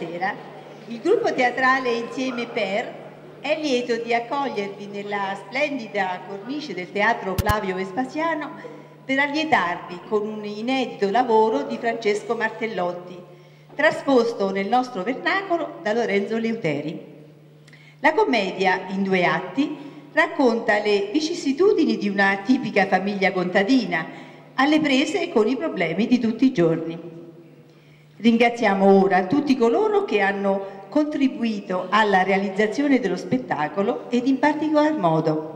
sera, il gruppo teatrale Insieme Per è lieto di accogliervi nella splendida cornice del teatro Flavio Vespasiano per allietarvi con un inedito lavoro di Francesco Martellotti, trasposto nel nostro vernacolo da Lorenzo Leuteri. La commedia, in due atti, racconta le vicissitudini di una tipica famiglia contadina, alle prese con i problemi di tutti i giorni. Ringraziamo ora tutti coloro che hanno contribuito alla realizzazione dello spettacolo ed in particolar modo.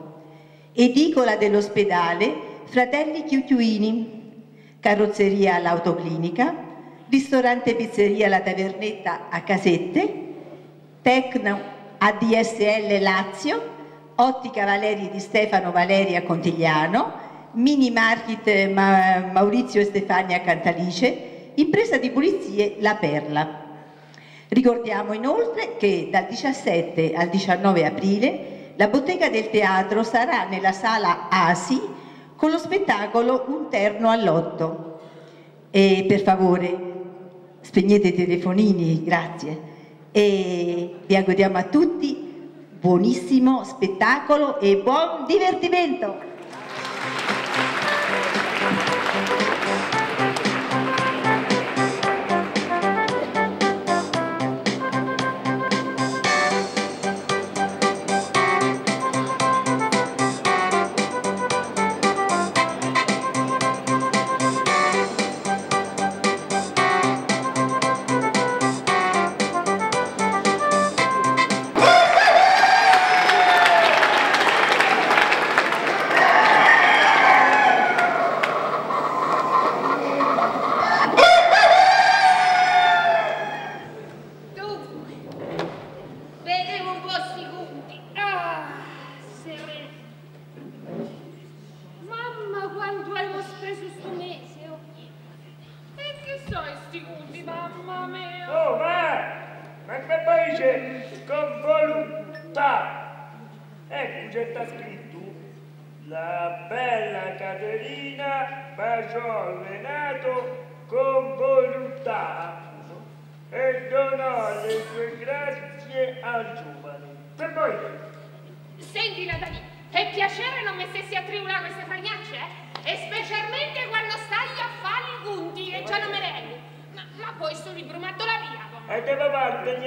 Edicola dell'ospedale Fratelli Chiuchiuini, Carrozzeria all'autoclinica, Ristorante Pizzeria La Tavernetta a Casette, Tecno ADSL Lazio, Ottica Valeri di Stefano Valeria Contigliano, Mini Market Maurizio e Stefania Cantalice, impresa di pulizie La Perla. Ricordiamo inoltre che dal 17 al 19 aprile la bottega del teatro sarà nella sala ASI con lo spettacolo Un terno all'otto. E per favore spegnete i telefonini, grazie. E vi auguriamo a tutti buonissimo spettacolo e buon divertimento!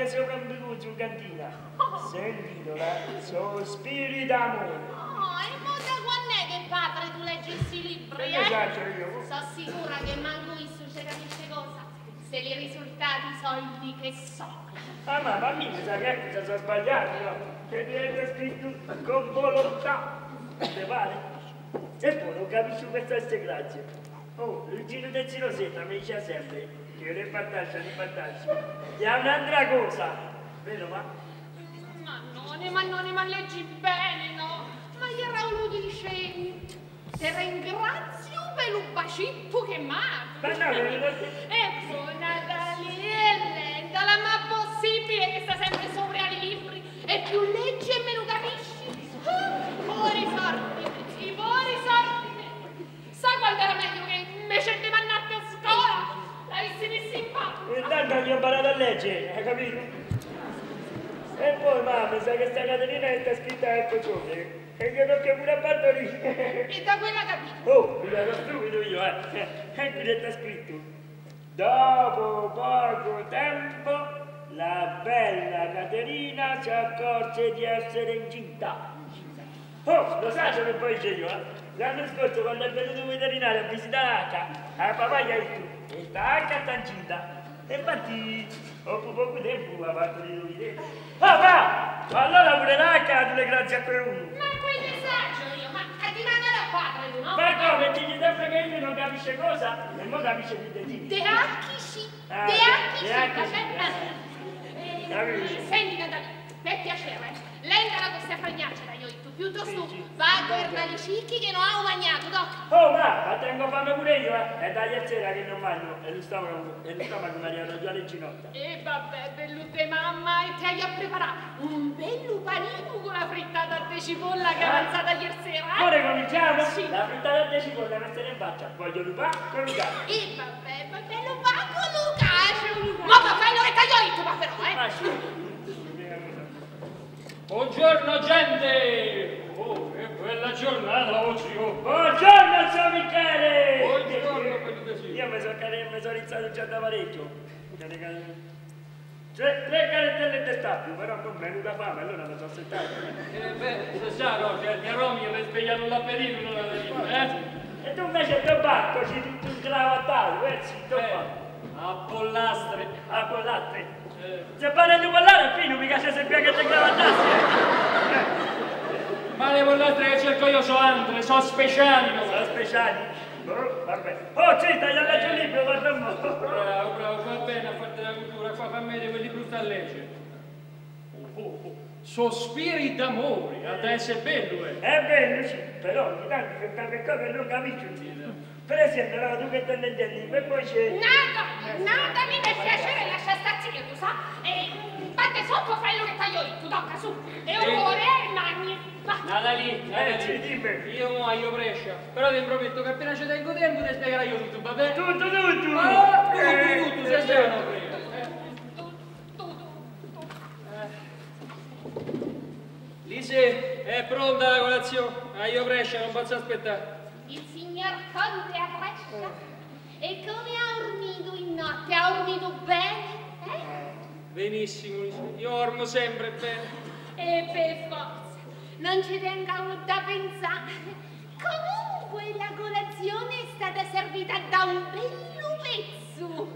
sopravvenuto in cantina. Sentitola, eh? sono spiriti d'amore. Oh, e mo da è che padre tu leggi questi libri, eh? Esatto, io. Sono sicura che manco isso ci capisce cosa, se li risultati sono di che so. Ah, ma bambini, sa che cosa sono sbagliato, no? Che viene scritto con volontà, te pare? E poi non capisci questa grazie. Oh, Luigino Terzi Rosetta mi dice sempre che non è battaglia di battaglia. È un'altra cosa, vero ma? Ma nonne, ma nonne, ma leggi bene, no? Ma gli era uno di scegli. Te ringrazio per un bacitto che mi Ma no, E buona da lì e lenta, la ma possibile che sta sempre sopra i libri. E più legge e meno Sai quanto era meglio che invece di mandarti a scuola l'avessi messo in fatto? Intanto gli ho imparato a leggere, hai capito? E poi mamma, sai che sta Caterina è scritta ecco a Cocione eh. e che non che pure a partorire. E da quella capito? Oh, mi sono stupido io, eh. E qui c'è scritto. Dopo poco tempo la bella Caterina si accorge di essere incinta. Oh, lo sai dove poi c'è io, eh? L'anno scorso quando è venuto un veterinario a visitare l'H, la papà gli ha detto, questa H sta incinta. E infatti dopo poco tempo ha fatto di lui. Papà, ma! Allora pure l'H delle grazie a Perù. Ma quindi saggio io, ma a dimandare a padre, no? Ma come, digli sempre che io non capisce cosa e non capisce di te. De H ah, sì, De H sì, aspetta. Senti Natalia, per piacere, eh. lei andrà a questa fregnaccia da io piuttosto va per i cicchi che non ho mangiato, doc. Oh, ma, ma tengo fame pure io, eh. È dagli a sera che non mangio e lo stomaco, e lo stomaco mi arriva già le ginocchia. E vabbè, bellute mamma, e te a preparare un bello panino con la frittata a cipolla che è eh? avanzata ieri sera. Eh? Ora cominciamo? Sì. La frittata a cipolla non se ne faccia, voglio lupà con Luca. E vabbè, vabbè, va con Luca. Ma vabbè, lo retaglio io, ma però, eh. Ma sì. Buongiorno gente! Oh, che bella giornata oggi! Oh. Buongiorno San Michele! Buongiorno Benedicino! Io mi sono so rizzato già da parecchio. C'è tre cartelle del tappio, però con venuta fame, allora mi sono settato. Eh beh, se sa, no, che a Roma mi ha svegliato un l'aperitivo, non l'aperitivo, eh? E tu invece il tuo tabacco, ci ti inclavattavi, eh, sì, tabacco. Eh, a pollastre. A pollastre. Giappone di ballare, Pino, mica se sappia che ti cavatassi. Ma le bollette che cerco io sono altre, sono speciali. No? Sono speciali. Oh, vabbè. Oh, sì, a giù libro, guarda un po'. Bravo, bravo, va bene a fare la cultura, qua fa meglio quelli brutta legge. Oh, oh, oh. Sospiri d'amore, a te essere bello, eh. È bello, sì, però ogni tanto cosa che non capisci. Per esempio, la tu che te ne intendi, e poi c'è... Nada, nada mi per piacere lascia starci che tu sa. E batte sotto fai lo che taglio io, tu tocca su. E ore e magni. Va. Nada lì, nada Eh, lì. dimmi. Io mo io Brescia, però ti prometto che appena ci tengo tempo ti spiegherò io tutto, va bene? Tutto, tutto! Ah, tutto, Eh, tutto, tutto, sei strano, prego. Tu, tu, tu, tu. Lise, è pronta la colazione? Ah, io Brescia, non posso aspettare. Il signor Conte a Brescia? E come ha dormito in notte? Ha dormito bene? Eh? Benissimo. Io ormo sempre bene. E per forza, non ci tenga da pensare. Comunque la colazione è stata servita da un bello pezzo.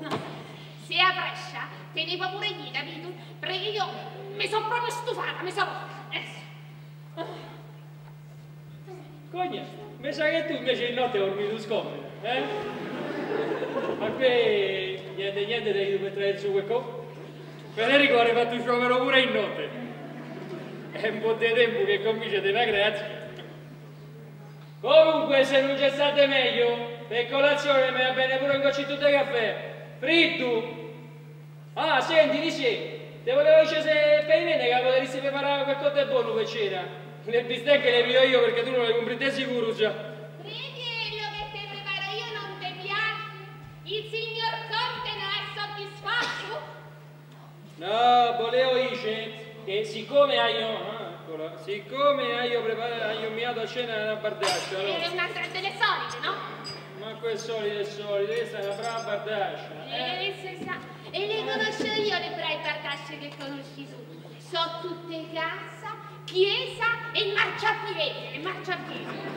Se a Brescia tenevo pure gli, capito? Perché io mi sono proprio stufata, mi sono... Eh. Cogna, mi sa che tu invece di notte hai dormito scomodo, eh? Ma qui niente, niente devi per traere su quel co. Federico ha fatto il sciopero pure in notte. È un po' di tempo che comincia una grazia. Comunque, se non c'è state meglio, per colazione mi va bene pure un goccetto di caffè. Fritto! Ah, senti, di sì, te volevo dire se per me che potresti preparare qualcosa di buono per cena. Le bistecche le piglio io perché tu non le compri te sicuro già. Vedi quello che ti preparo io non ti piace? Il signor Conte non è soddisfatto? No, volevo dire che siccome hai ah, eccola, siccome hai preparato, hai miato a cena una bardaccia, È allora. un'altra delle solite, no? Ma quel solito è solito, questa è una brava bardaccia. Eh? E, se sa, e le conosco io le bravi bardacce che conosci tu. So tutte casa, chiesa e marciapiede, e marciapiede.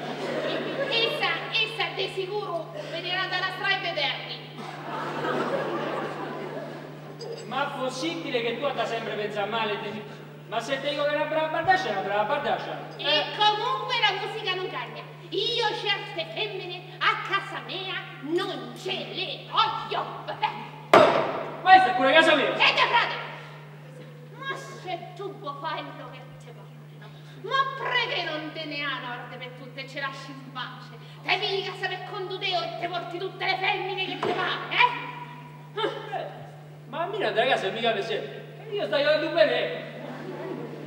E- Essa, essa di sicuro venirà dalla strada vedermi. Ma è possibile che tu abbia sempre pensato male Ma se ti dico che è una brava bardaccia, è una brava bardaccia. E comunque la musica non cambia. Io certe femmine a casa mia non ce le voglio. Ma questa è pure casa mia. Senti, frate! Ma se tu vuoi fare quello che ti pare, no? Ma perché non te ne ha nord per tutte e ce lasci in pace? Te vieni a casa per conto teo e ti porti tutte le femmine che ti pare, eh? Eh, Ma a me da casa mica per sempre. Io stai andando bene.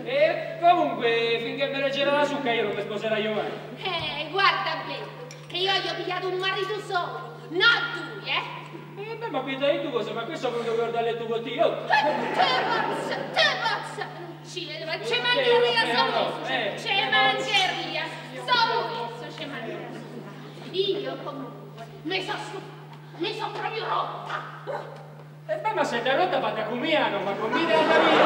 E comunque, finché me ne c'era la succa, io non mi sposerò io mai. Eh, guarda bene, che io gli ho pigliato un marito solo, non due, eh? Eh, beh, ma qui dai tu cosa? Ma questo voglio guardare il tuo bottino. Te pazza, te pazza! Ci vedo, ci Eh, mancheria eh, solo questo, eh, ci eh, no. mancheria, solo questo ci mancheria. Io comunque mi sono mi sono proprio rotta. E beh, ma se ti rotta fatta con Miano, ma con Miano alla mia.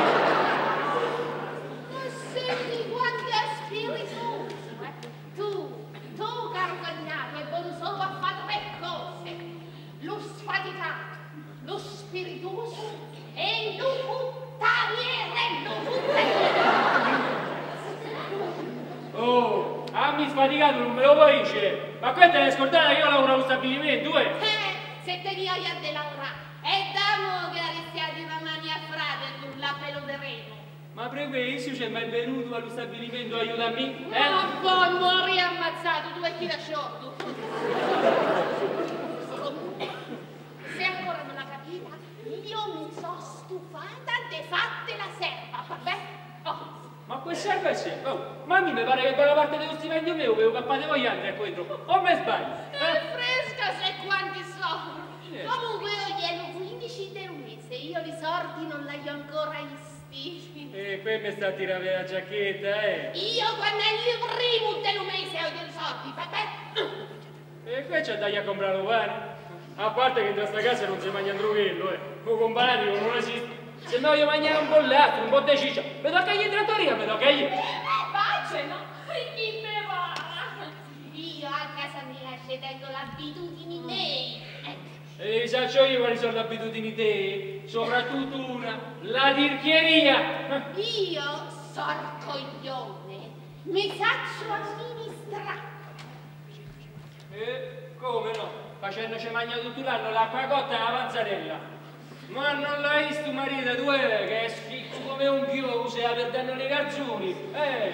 Ma senti quanto è spiritoso, eh? Tu, tu caro cognato, è buono solo a fare tre cose. Lo sfaticato, lo spiritoso e lo puttaniere. Oh, ah, mi sfaticato, non me lo puoi dire. Ma questa è scordata che io lavoro allo stabilimento, eh? Eh, se te io a de lavorare, è da mo che arrestiati una mani a frate con la pelo de reno. Ma prequezio c'è mai venuto allo stabilimento aiutami? Ma Eh? poi muori ammazzato, tu e chi da sciolto. Se ancora non l'ha capita, io mi sono de fatte la serva, vabbè? Oh, Ma quel serve è sempre. Oh, ma a me mi pare che buona parte dello stipendio mio avevo cappate voi altri ecco dentro. O me sbaglio? è Eh? fresca se quanti sono. Eh. Comunque io glielo 15 del mese, io i sordi non li ho ancora visti. E qui mi sta a tirare la giacchetta, eh? Io quando è il primo del mese ho i soldi, vabbè? E qui c'è da a comprare lo pane. A parte che in questa casa non si mangia un droghello, eh. Con banani non esiste. Se no io mangiare un po' latte, un po' di ciccia. Mi tocca gli trattoria, mi tocca gli. Eh, pace, no? Chi me va? Io a casa mia ci tengo l'abitudini miei. Ecco. E saccio io quali sono le abitudini te, soprattutto una, la tirchieria. Io, sorcoglione, mi faccio amministrare. E come no? Facendoci mangiare tutto l'anno l'acqua cotta e la panzarella. Ma non l'hai visto marito, tu è che è scritto come un chiuso e per danno nei calzoni. Eh,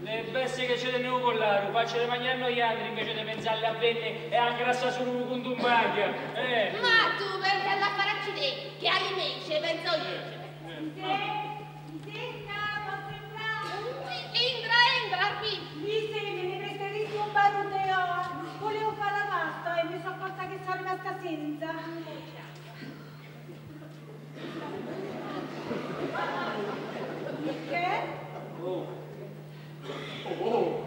le bestie che ci tenevo con l'aro, faccio le mangiare noi altri invece di pensarle a venne e a grassa solo con un bagno. Eh. Ma tu pensi alla faracci te, che hai me, ci penso io. Entra, entra, qui. Mi sembra, mi preferisco un baruteo. Volevo fare la pasta e mi sono accorta che sono rimasta senza. Che? Oh. Oh, oh.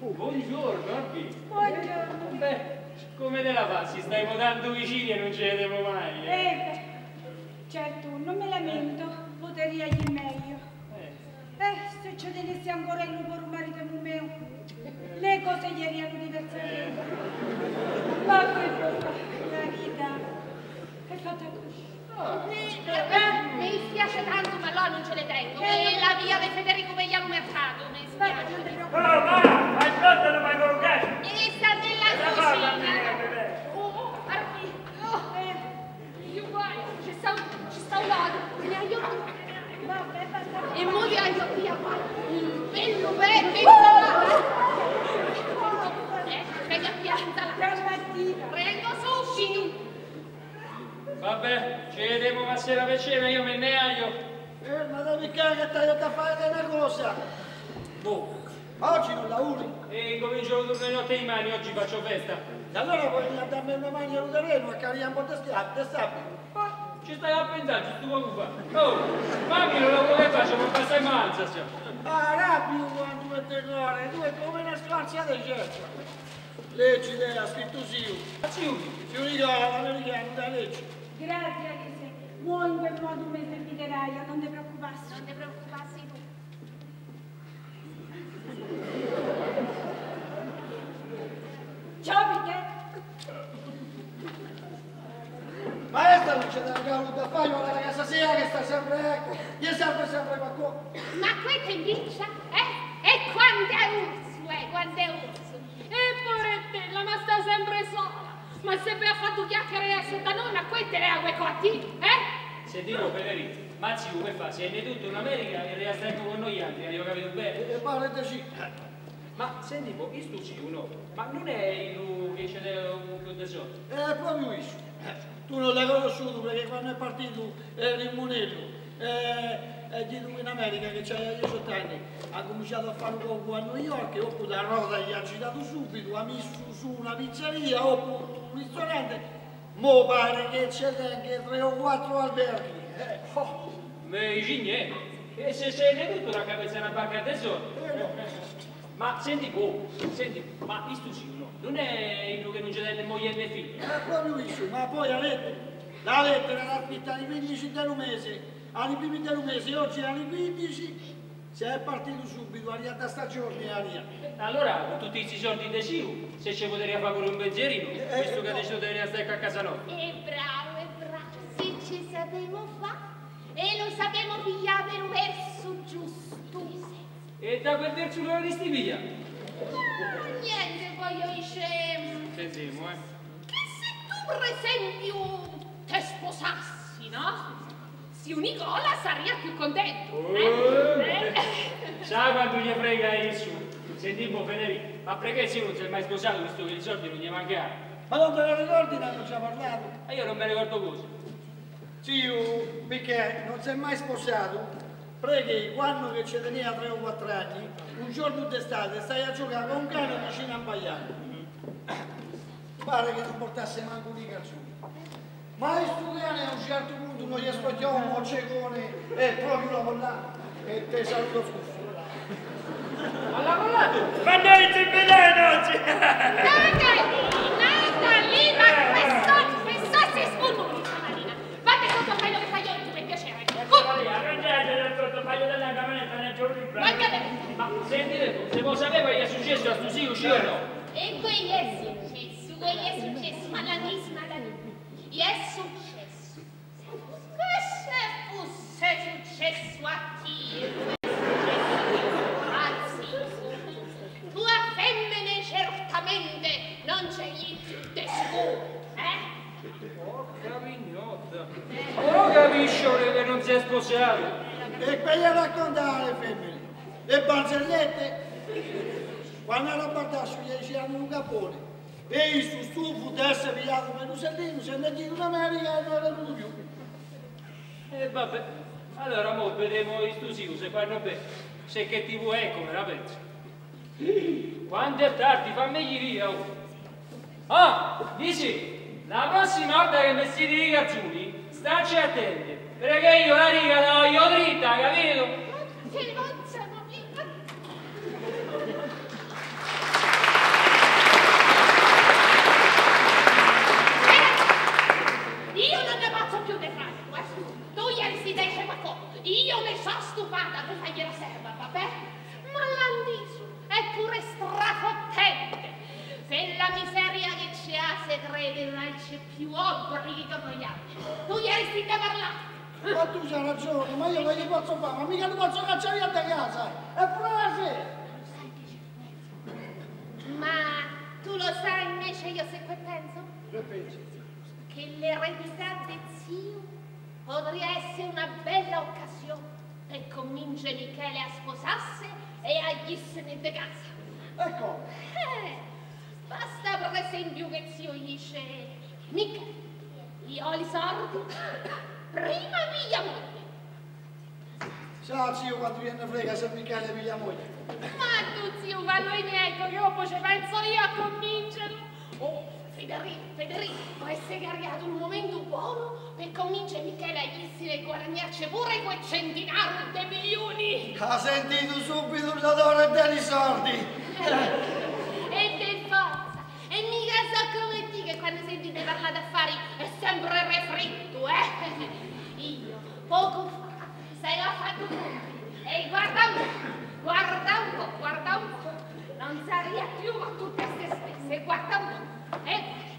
Buongiorno, Arpi. Buongiorno. Beh, come te la passi? Stai votando vicini e non ci vedevo mai. Eh? Eh, certo, non me lamento, potrei agli meglio. Eh. Eh, se ci tenessi ancora il lupo marito mio, le cose ieri erano diversamente. Ma che? La vita è fatta così. Mi, eh, mi dispiace tanto, ma là non ce le tengo. E la via di Federico Vegliano Mercato, mi Ma spiace. Oh, preoccupare. ma, fai pronto, non mi collocato. E sta nella cucina. Oh, Arpi, oh, Eh, io guai, ci sta, ci sta un lato, mi aiuto. E mo ti aiuto via qua. Bello verde insalato. Eh, prega piantala. Prego subito. Vabbè, ci vediamo ma sera per cena, io me ne aio. Eh, ma devi che ti da fare una cosa. Boh. Oggi non lavori. E incomincio il turno di notte di mani, oggi faccio festa. E allora vuoi a darmi una mano e caricare un po' di stabile. Ma ci stai a pensare, ci come fa. Oh, mamma non lo vuole fare, ma passa in manza. cioè. Ah, rabbio quando mi te cuore, tu è come una squarciata di certo. Leggi te, ha scritto Siu. Ma usi? Siu Nicola, l'americano, da legge. Grazie Alice. Mo in quel modo mi serviterai, non ti preoccupassi. Non ti preoccupassi tu. Ciao Piquet. Maestra non c'è da cavolo da fare, ma la ragazza sia che sta sempre, ecco, gli serve sempre qualcosa. Ma questa invece, eh? E quanto è urso, eh? Quanto è urso? E poverettella, ma sta sempre sola. Ma se vi ha fatto chiacchiere a da nonna, queste le acque cotti, eh? Se dico Federico, ma zio come fa? Sei ne tutto in America e resta ecco con noi altri, hai capito bene? E parentesi, Ma senti un po', questo zio no? Ma non è il che c'è un club tesoro? è proprio questo. Tu non l'hai conosciuto perché quando è partito eri in Monello. Eh, è di lui in America che c'ha 18 anni, ha cominciato a fare un poco a New York e oppure da Rosa gli ha girato subito, ha messo su una pizzeria oppure ristorante, mo pare che c'è anche tre o quattro alberghi. Eh, oh, Ma niente. E se sei ne tutto la cabeza una banca tesoro? Ma senti boh, senti, ma questo zio no? Non è il che non c'è delle moglie e figlie? È proprio questo, ma poi ha letto, la lettera l'ha scritta alle 15 del mese, alle primi del mese, oggi alle 15, si è partito subito, arriva da stagione, arriva. Allora, con tutti questi soldi di Siu, se ci potrei fare pure un benzierino, visto che adesso devi stare a casa nostra. E bravo, e bravo. Se ci sapemo fa e lo sapemo pigliare per un verso giusto. E da quel verso lo risti via? Ah, niente, poi io dice mm, Pensiamo, eh. che se tu per esempio te sposassi, no? Zio Nicola sarebbe più contento. Eh? Eh? Sa quando gli frega il su? Senti un po' Federico, ma perché se non si è mai sposato visto che i soldi non gli mancano? Ma non te lo ricordi, ne hanno già parlato? E io non me ne ricordo cosa. Zio, perché non si è mai sposato, preghi quando che ci teneva 3 o 4 anni, un giorno d'estate stai a giocare con un cane vicino a un pagliano. Pare che non portasse manco di calzoni. Ma questo cane a un certo punto non gli ascoltiamo un cecone e proprio la collana e te saluto scusso. Ma l'ha mollato? Ma noi ci vediamo oggi! Natalina, Natalina, questo, questo si sfumo, Natalina. Vate sotto quello che fai io, per piacere. Arrangiate del sottopaio della cameretta nel giorno di cadere. Ma sentite, se lo sapeva che è successo a sto zio, sì o no? E qui è successo, qui è successo, ma la misma la Gli è successo. Che se fosse successo a chi? Anzi, tua femmine certamente non c'è gli sicuro, eh? Porca mignotta. Ora capisco che non si è sposato. E poi a raccontare le femmine, le barzellette, quando era bardascio gli dicevano un capone. E il suo stufo d'essere pigliato per un sardino, se è in America e non era venuto più. E vabbè, allora mo vedremo i stusiu se fanno bene. Se che tv è come la pensi. Quando è tardi, fammi via. oh. Ah, dici, la prossima volta che mi siete i ragazzuni, stacci attenti, perché io la riga la voglio dritta, capito? Che non siamo lì. Io non ne faccio più di franco, eh. Tu ieri si dice ma co- Io ne sono stufata di fargli vabbè? Ma l'andiso è pure strafottente. Per la miseria che ci ha se crede non c'è più obblighi come gli altri. Tu ieri si te parlare. Ma tu c'hai ragione, ma io non gli posso fare, ma mica ti posso cacciare via da casa. È sera. Ma tu lo sai invece io se che penso? Che pensi? Che l'eredità del zio potrebbe essere una bella occasione per convincere Michele a sposarsi e a gissene di casa. Ecco, Eh, basta per esempio che zio gli dice Michele, io ho i soldi, prima mia moglie. sa zio quando viene frega se Michele piglia moglie. Ma tu zio, vanno i miei, che dopo ci penso io a convincerlo. Oh, Federico, Federico, può essere arrivato un momento buono convincere Michele a guadagnarci pure quei centinaia di milioni. Ha sentito subito l'odore dei soldi. E per forza. E mica so come dire che quando sentite parlare d'affari è sempre refritto, eh? Io, poco fa, sei a fatto. E guarda un po', guarda un po', guarda un po'. Non saria più a tutte ste spese, guarda un po'. E guarda.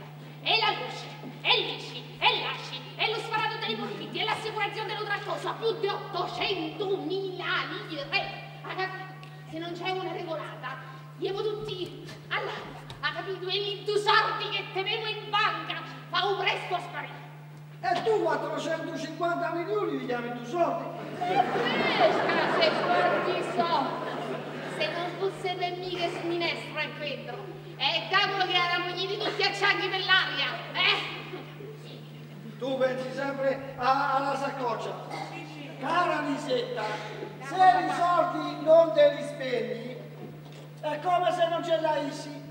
E la luce, e l'ICI, e l'ASCI, e lo sparato dei profitti, e l'assicurazione dell'utraccoso, più di 800.000 lire. Se non c'è una regolata, Ievo tutti all'aria, ha capito? E lì tu sordi che tenevo in banca, fa un presto a sparire. E tu 450 milioni li chiami tu soldi? Fresca se porti soldi. Se non fosse per mica su minestra qui dentro. E capo che moglie di tutti acciacchi per l'aria, eh? Tu pensi sempre alla saccoccia. Cara Lisetta, se i soldi non te li spendi, è come se non ce l'avessi.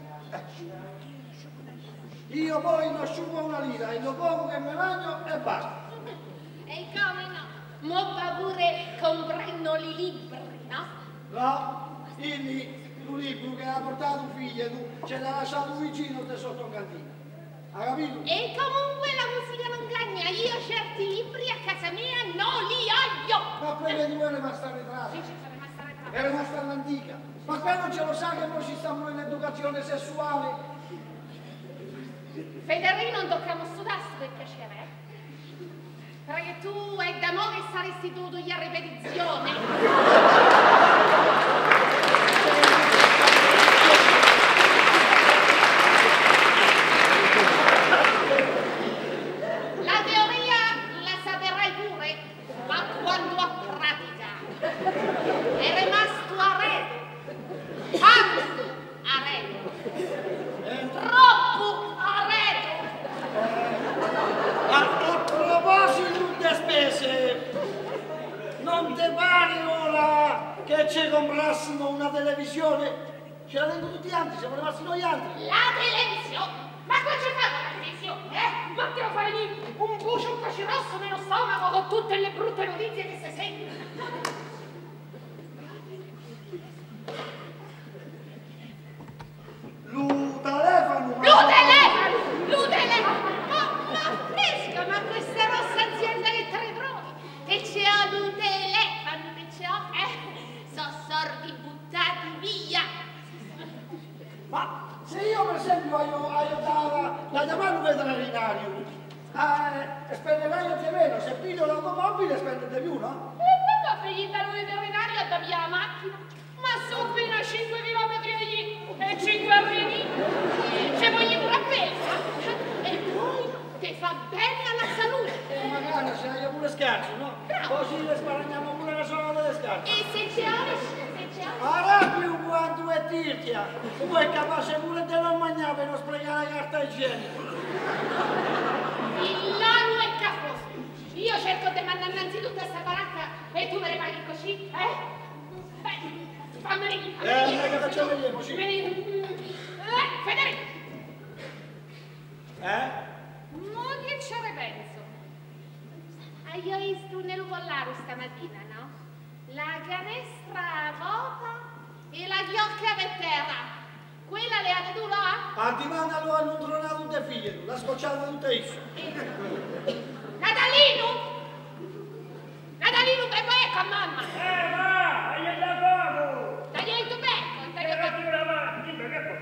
Io poi non asciugo una lira, e lo poco che mi mangio e basta. E come no? Mo va pure comprendo i libri, no? No, il un libro che ha portato figlio tu ce l'ha lasciato vicino te sotto in cantina. E comunque la musica non cagna, io certi libri a casa mia non li ho io. Ma quelle due è rimasta arretrata. Sì, sono rimasta arretrata. È rimasta all'antica. Ma qua non ce lo sa che noi ci stiamo in educazione sessuale? Federico non tocchiamo sto tasto per piacere, eh? Perché tu è da mo' che saresti dovuto gli a ripetizione. Eh, che facciamo vedere, sì. Vieni. Eh, Federico, Eh? mo che ne penso? Io ho visto nel pollaro stamattina, no? La canestra vuota e la chiocca per terra. Quella le ha tu là? Antimanda lo hanno tronato tutte figlie, l'ha scocciata tutte io. Natalino! Natalino, poi ecco a mamma! Eh, ma, hai da poco! Dagli il tuo becco, il Che becco. fatti una mano, dimmi che può.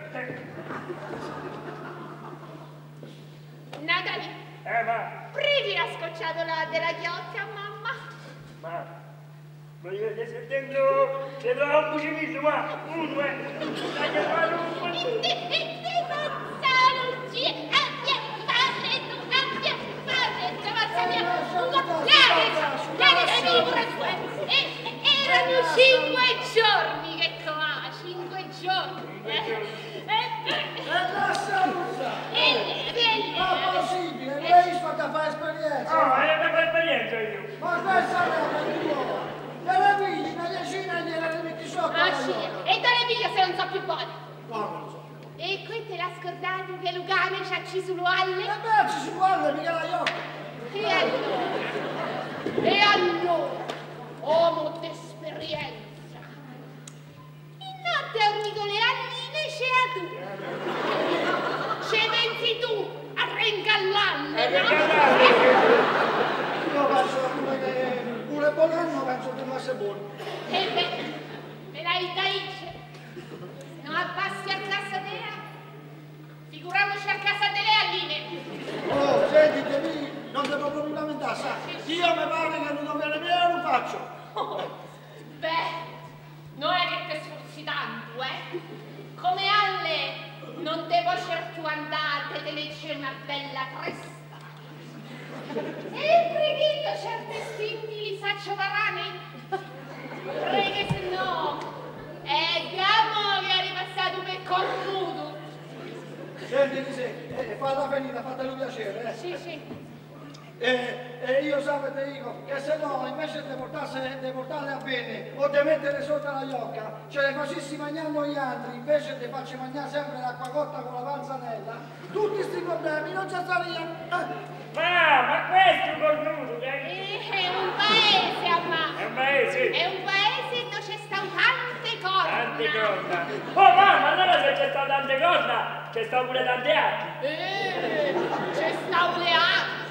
Natalino, Eh, ma, prendi la scocciatola della chiocca, mamma. ma, ma io ti sentendo, ti do un bucimillo, ma, un, due, dai, fanno un po' E di... te, e te, Gonzalo, ci abbia fatto, abbia fatto, mazza mia, un po', vieni, vieni dai miei pure E erano cinque giorni che qua, cinque giorni. eh. E E, lascia usa! e, e, Ma possibile, lei sta a fare esperienza. Oh, hai una esperienza io. Ma questa è la tua! E la pigli, una decina gliela metti sotto. Ah, sì, e te le piglio se non so più buone. No, non so. E qui te l'ha scordato che Lugano ci sul valle? E beh, ci si guarda, mica la iocca. E allora? E allora? Uomo d'esperienza. In notte a unico le alline c'è a tu. Ce pensi tu a ringallarle, no? Io penso pure che pure Bonanno penso che non sia buono. E beh, me l'hai daice. Non abbassi a casa dea? Figuriamoci a casa delle alline. Oh, senti, che non devo proprio lamentare, sa? Io mi pare che non viene bene lo faccio. Beh, non è che te sforzi tanto, eh? Come alle non devo certo andare te ne c'è una bella cresta. E preghino certe stinti li faccio varane? Preghe se no, è gamo che è ripassato per cornuto. Senti, ti senti, eh, falla finita, fatelo piacere, eh. Sì, sì. E, e io sapete dico che se no invece di portarle a bene o di mettere sotto la iocca, ce le facessi mangiando gli altri, invece di farci mangiare sempre l'acqua cotta con la panzanella, tutti questi problemi non ci sarebbero. Eh, Ma, ma questo cornuto, che è un paese, è amma. un paese. È un paese dove c'è stato tante cose. Tante corna. Oh mamma, allora se c'è stato tante corna, c'è stato pure tante acque. Eh, c'è stato le acque,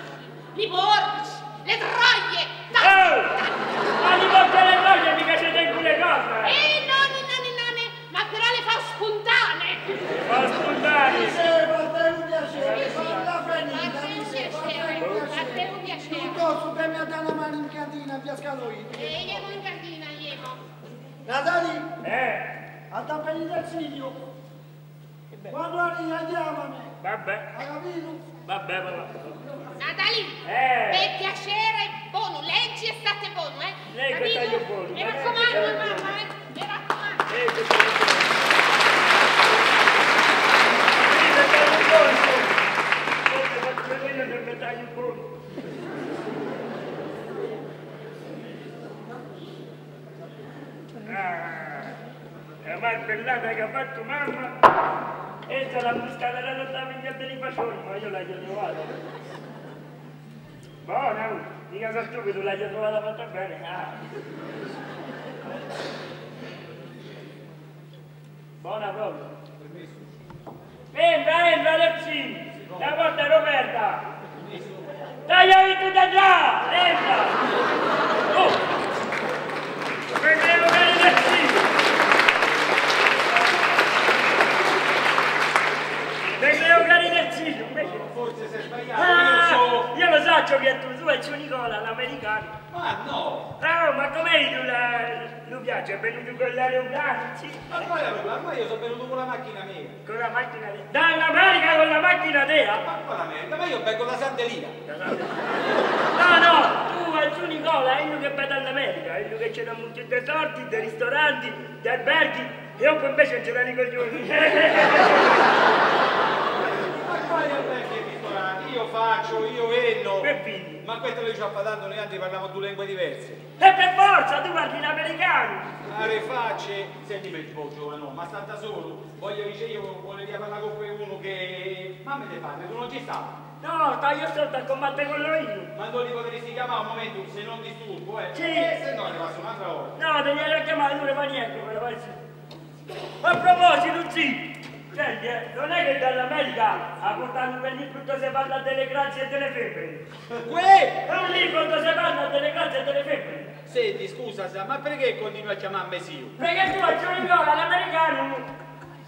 i porci, le troie, Oh! tante. Ma li porta le corna mica c'è dentro le corna. E nonne, nonne, nonne, ma però le fa spuntane. Ma Mi spuntani. sembra te un piacere, Ma finita, te mi sembra piacere, te un piacere. un piacere. Piuttosto che mi ha dato una mano in cantina a Piazza Calorino. E io non cardina, io. Natali, Eh, a tappare del zio. Quando arriva chiamami, vabbè, hai capito? Vabbè, vabbè. Natali, Eh. per piacere, buono, leggi e state buono, eh? Lei che Capito? taglio buono, Mi lei raccomando, che mamma, eh? Mi raccomando. Eh, che taglio che buono. Vedere che taglio buono. Ah, la marmellata che ha fatto mamma e se l'ha buscata la lotta migliore dei fascioli, ma io l'ho trovata. Buona, mica sono stupido, l'hai trovata fatta bene. Ah. Buona proprio. Entra, entra Lepsi! La porta è! Dai, avete da già! Entra! Oh! Prendevo bene Lepsi! Prendevo Lepsi! Invece... Forse è sbagliato, Ah, io lo so. io lo so che tu, tu e Zio Nicola, l'americano. Ma no! Ah, ma com'è tu la... Lui piace, è venuto con l'aeroplano, sì. Ma quale problema? Ma io sono venuto con la macchina mia. Con la macchina di... Dall'America con la macchina tea? Ma quale merda? Ma io vengo da Sardellina. No, no, tu il suo Nicola è uno che va dall'America, è uno che c'è da molti sorti, dei ristoranti, dei alberghi, e io poi invece non c'è da i coglioni. Ma quali alberghi e ristoranti? Io faccio, io venno. Che figli? Ma questo noi ci ha parlato, noi altri parliamo due lingue diverse. E per forza, tu parli in americano. Are facce, senti me tipo giovane, no, ma sta da solo. Voglio dire, io volevo parlare con qualcuno che... Ma me ne parli, tu non ci sta. No, sta io sto a combattere con lo io. Ma tu li potresti chiamare un momento, se non disturbo, eh? Sì. Eh, se no ne passo un'altra volta. No, devi andare a chiamare, non ne fa niente, però sì. A proposito, sì, senti, eh, non è che dall'America ha portato un bel libro dove si parla delle grazie e delle febbre. Uè! È un libro dove si parla delle grazie e delle febbre. Senti, scusa, Sa, ma perché continui a chiamarmi Sio? Perché tu a Giorgiola, l'americano,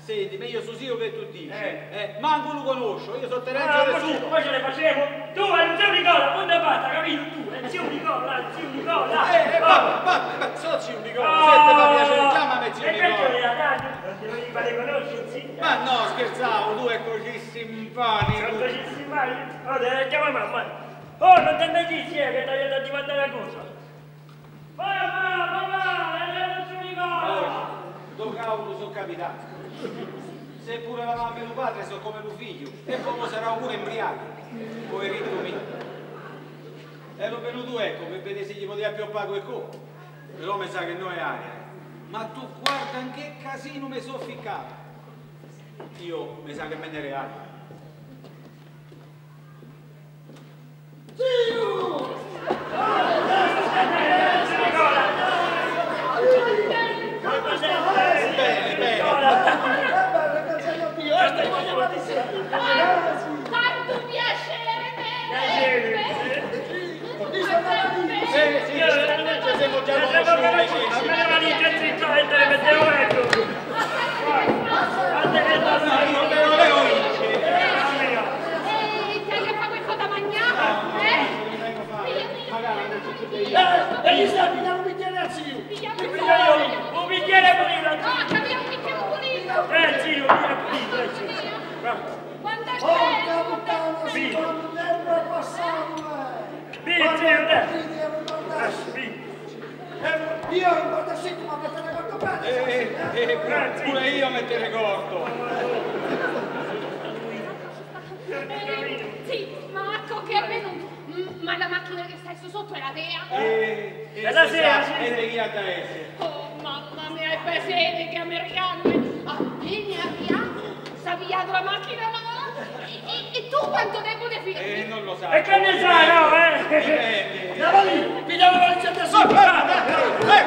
Senti, ma io so Sio che tu dici. Eh. Eh, manco lo conosco, io sono Terenzo Ah, del poi, poi ce le facevo. Tu un zio Nicola, punto e basta, capito? Tu, è zio Nicola, zio Nicola. Eh, eh, ma, ma, ma, so Zio Nicola, Oh. se te fa piacere, chiamami Zio E perché Nicola. le dai? Non ti volevi fare conoscersi? Ma no, scherzavo, tu è così simpatico. Sono così simpatico. Devi chiamare mamma. Oh, non te ne dici eh, che ti aiuta di mandare la cosa. Mamma, mamma, è zio Nicola. Oh, do cavolo sono capitato. Se pure la mamma e il padre sono come tuo figlio, e poi sarà pure embriaco. Poverino mio. Ero venuto ecco per vedere se gli poteva più pago e co. Però mi sa che non è aria. Ma tu guarda in che casino mi sono ficcato. Io mi sa che me ne reale. Bene, Tanto piacere, Piacere. Sì, sì, ci siamo già A conosciuti. me la valigia zitta e te le mettevo ecco. Guarda che da Io te lo devo dire. Ehi, ti hai fatto qualcosa da mangiare? Eh? Magari non ci chiede E gli sta pigliando un bicchiere a zio. Un bicchiere pulito. No, capiamo. Eh, zio, via pulito. eh, zio. Quanto è bello, Sì. Sì, dai. Eh, Eh, sì. Io in sì, conto. Eh, eh, pure, io me te ricordo. Eh, Sì, Marco, che è venuto? Mm, Ma la macchina che sta sotto è la tea? E, e E la sì. e di chi ha da essere? Oh, mamma mia, è presente che americano è. Appena arrivato, sta pigliando la macchina là. E, e- e tu quanto tempo ne Eh, fai? non lo sa. E che ne sai, no, eh? Dipende. Andiamo lì, pigliamo la eh,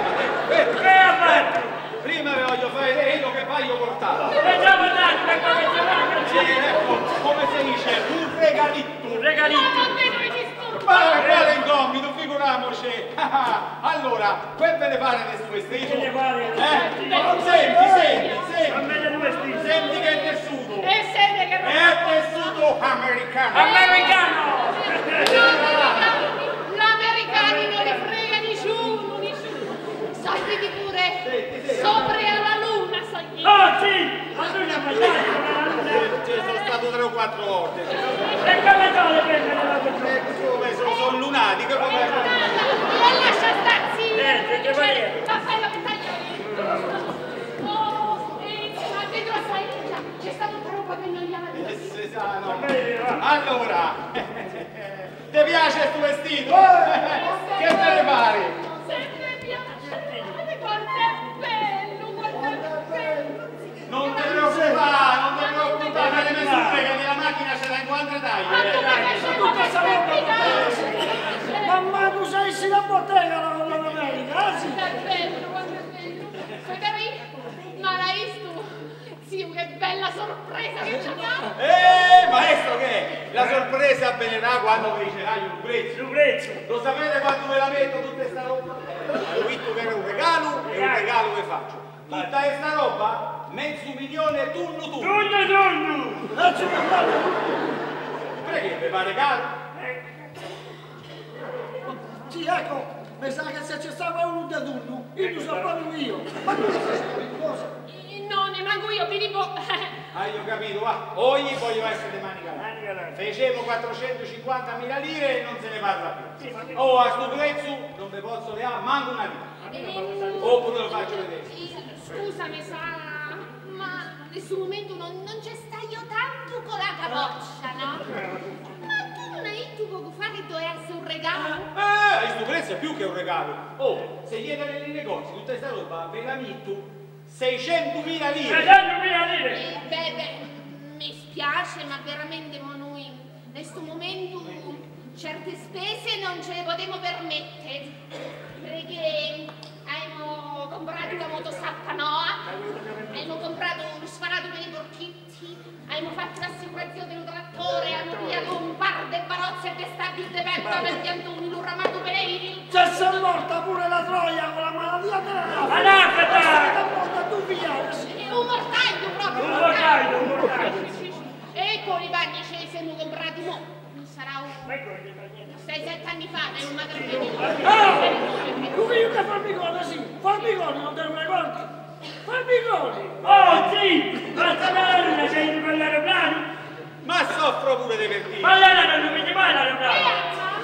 eh, eh, Che ha fatto? Prima vi voglio fare vedere quello che poi io portavo. Vediamo dai, ecco che ti va, Sì, ecco, come si dice, un regalitto. Un No, regalito. vabbè, mi disturbo. Ma quale incognito, figuriamoci. allora, che ve ne pare di questo? Eh? Senti, senti, Non senti. due stili. Senti che è tessuto. E siete che. È tessuto americano. Americano! L'americani non li frega nessuno, nessuno. Sai pure, sopra alla luna, sai Oh sì! Ma la luna? Ci sono stato tre o quattro volte. E come sono le prendere la come sono, sono lunatiche, come... E lascia stare zia. Eh, che- che vai? Cappello che taglio io. Oh, e ma dentro a Saida c'è stata tutta roba che non gli Eh, si sa, no. Allora, ti piace questo vestito? che te ne pare? Sempre piace. Guarda, è bello, guarda, è bello. Non ti preoccupare, macchina ce l'hai in quante Ma taglie. come piace, tutta come sta roba piace. Mamma, tu sei sì la bottega la la America, ah, sì. Guarda, è bello, guarda, è bello. Federico, ma l'hai visto? Sì, che bella sorpresa che ci ha dato. Eh, maestro che è? La sorpresa avvenerà quando mi riceverai un prezzo. Sul prezzo. Lo sapete quando ve la metto tutta questa roba? Ho visto che era un regalo e un regalo che faccio. Tutta questa roba, mezzo milione tunno tu. Tunno, tunno! Perché mi fa regalo? Sì, ecco, mi sa che se c'è stato uno da turno, io sono proprio io. Ma tu sei cosa? No, ne manco io, Filippo. Ah, io ho capito, va. Ogni voglio essere manica larga. Facemo 450.000 lire e non se ne parla più. Oh, a sto prezzo non vi posso leare manco una lira. Oppure lo faccio vedere. Scusami, sa, ma in questo momento non, non ci stai io tanto con la capoccia, no? Ma tu non hai detto poco fa che doveva essere un regalo? Eh, questo prezzo è più che un regalo. Oh, se gli dai nei negozi tutta questa roba, ve la metto 600.000 lire. 600.000 lire! Eh, beh, beh, mi spiace, ma veramente mo noi in questo momento certe spese non ce le potremo permettere. Perché abbiamo comprato una motosappa nuova, abbiamo comprato uno sfarato per i porchetti, abbiamo fatto l'assicurazione del trattore, abbiamo pigliato un par di barozze e testate di peppa per piantoni, l'ho ramato per i Se sei morta pure la troia con la malattia della Anacata! Sei morta tu sì. È un mortaio proprio! Un mortaio, un mortaio. E con i bagni ce li siamo comprati mo. Non sarà un... Ecco, non gli fa niente. 6-7 anni fa, è un matrimonio. Tu figlio che formigone, sì. Formigone, non te lo ricordi? Formigone. Oh, sì! Basta la sei di quell'aeroplano? Ma soffro pure di vertigini. Ma lei non lo vede mai Eh, l'aeroplano?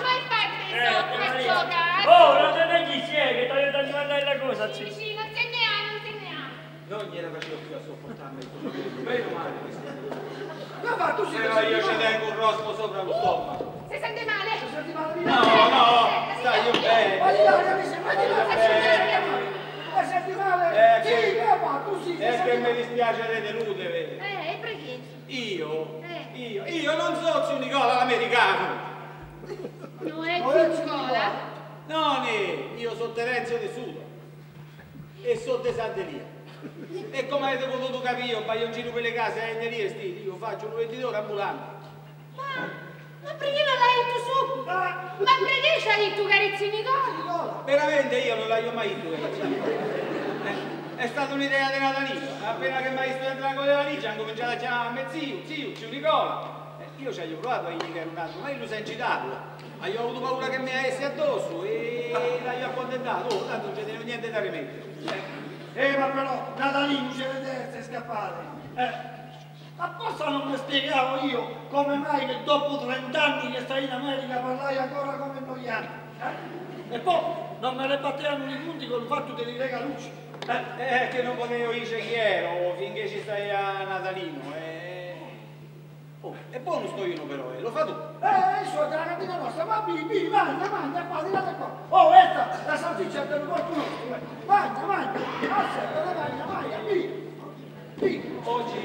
ma il padre sotto Eh, a Maria. giocare. Oh, non te ne chi si è che ti aiuta a mandare la cosa, Sì, sì. Non gliela facevo più a sopportarmi Meno male questo. Ma tu sei Però io ci tengo un rospo sopra lo stomaco. Si sente male? Senti male di No, no, stai io Vai di bene. là? Vai di là. Ma senti male? Eh, Sì, che- che va, tu sì. È che mi male. dispiace di deludere. Eh, e perché? Io, Eh. io, io non so zio Nicola l'americano. Non è più scuola? No, ne, io sono Terenzio De Sudo e sono di Santeria. E come avete potuto capire, io vai in giro per le case a Enderia stili, io faccio un venditore ambulante. Ma, ma perché non l'hai detto su? Ma perché ci hai detto carezzi Nicola? Veramente io non l'ho mai visto quella Eh, È stata un'idea di Natalino. Appena che mi hai visto entrare con le valigie, hanno cominciato a chiamarmi zio, zio, zio Nicola. Eh, io ci ho provato a dirgli che era un altro, ma io lo so incitarlo. Ma io ho avuto paura che mi avesse addosso e l'ho accontentato. Oh, tanto non c'è niente da rimettere. Eh, Eh, ma però Natalino ci vede e scappare. Eh, apposta non mi spiegavo io come mai che dopo 30 anni che stai in America parlai ancora come noi anni. Eh? E poi non me ne battevano i punti col fatto dei regalucci. Eh, eh, che non potevo dire chi ero finché ci stai a Natalino. Eh. Oh, è buono sto io però, eh. lo fa tu. Eh, il suo della cantina nostra, ma vieni, vieni, mangia, mangia qua, di là da qua. Oh, questa, la salsiccia del corpo nostro, eh. Mangia, mangia, aspetta, la mangia, mangia, vieni. Vieni. Oggi,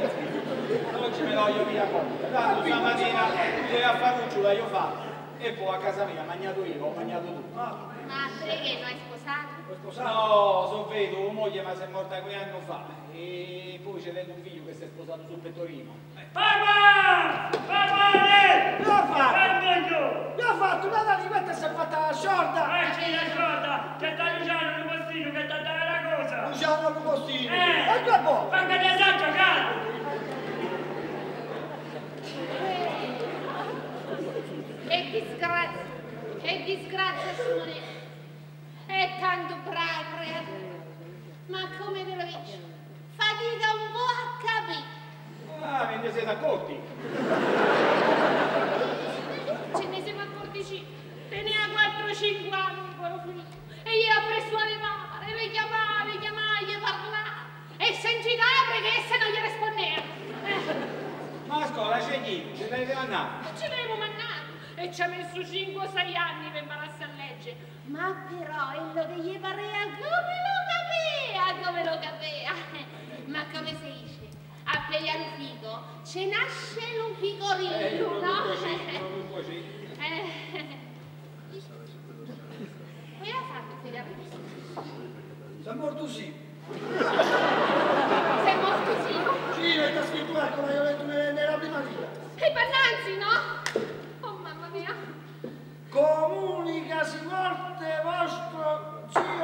oggi me lo io via con. Tanto stamattina le a Farucciula io fatto. E poi a casa mia, mangiato io, ho mangiato tu. Ma perché non hai sposato? No, sono vedovo, moglie ma si è morta qualche anno fa. E poi c'è un figlio che si è sposato sul pettorino. Papà! Papà! Ha fatto? Che ha fatto? Natalino, questa si è fatta la sorda. Eh, sì, la scorda! Che sta Luciano il postino che sta dando la cosa! Luciano Lugostino. Eh! E che poi? Ma che ne sa giocare! Che disgrazia, che disgrazia Simone. È tanto bravo. Ma come te lo dici? Fatica un po' a capire. Ah, ve ne siete accorti? Ce ne siamo accorti sì. Teneva 4-5 anni quello figlio. E io ho preso le mani, le chiamava, le chiamava, gli parlava. E sentite perché se non gli rispondeva. Eh. Ma a scuola c'è niente, ce l'avete mandato. ci avevo mandato e ci ha messo 5 o 6 anni per impararsi a leggere. Ma però quello che gli parea come lo capea, come lo capea. Ma come dice? A figo, ce nasce un Eh, figorino, proprio no? così. Eh. Come ha fatto Federico? Sei morto sì. Sei morto sì? Sì, è scritto, ecco, l'ho letto nella prima riga. E Pannanzi, no? Oh mamma mia. Comunicasi morte vostro zio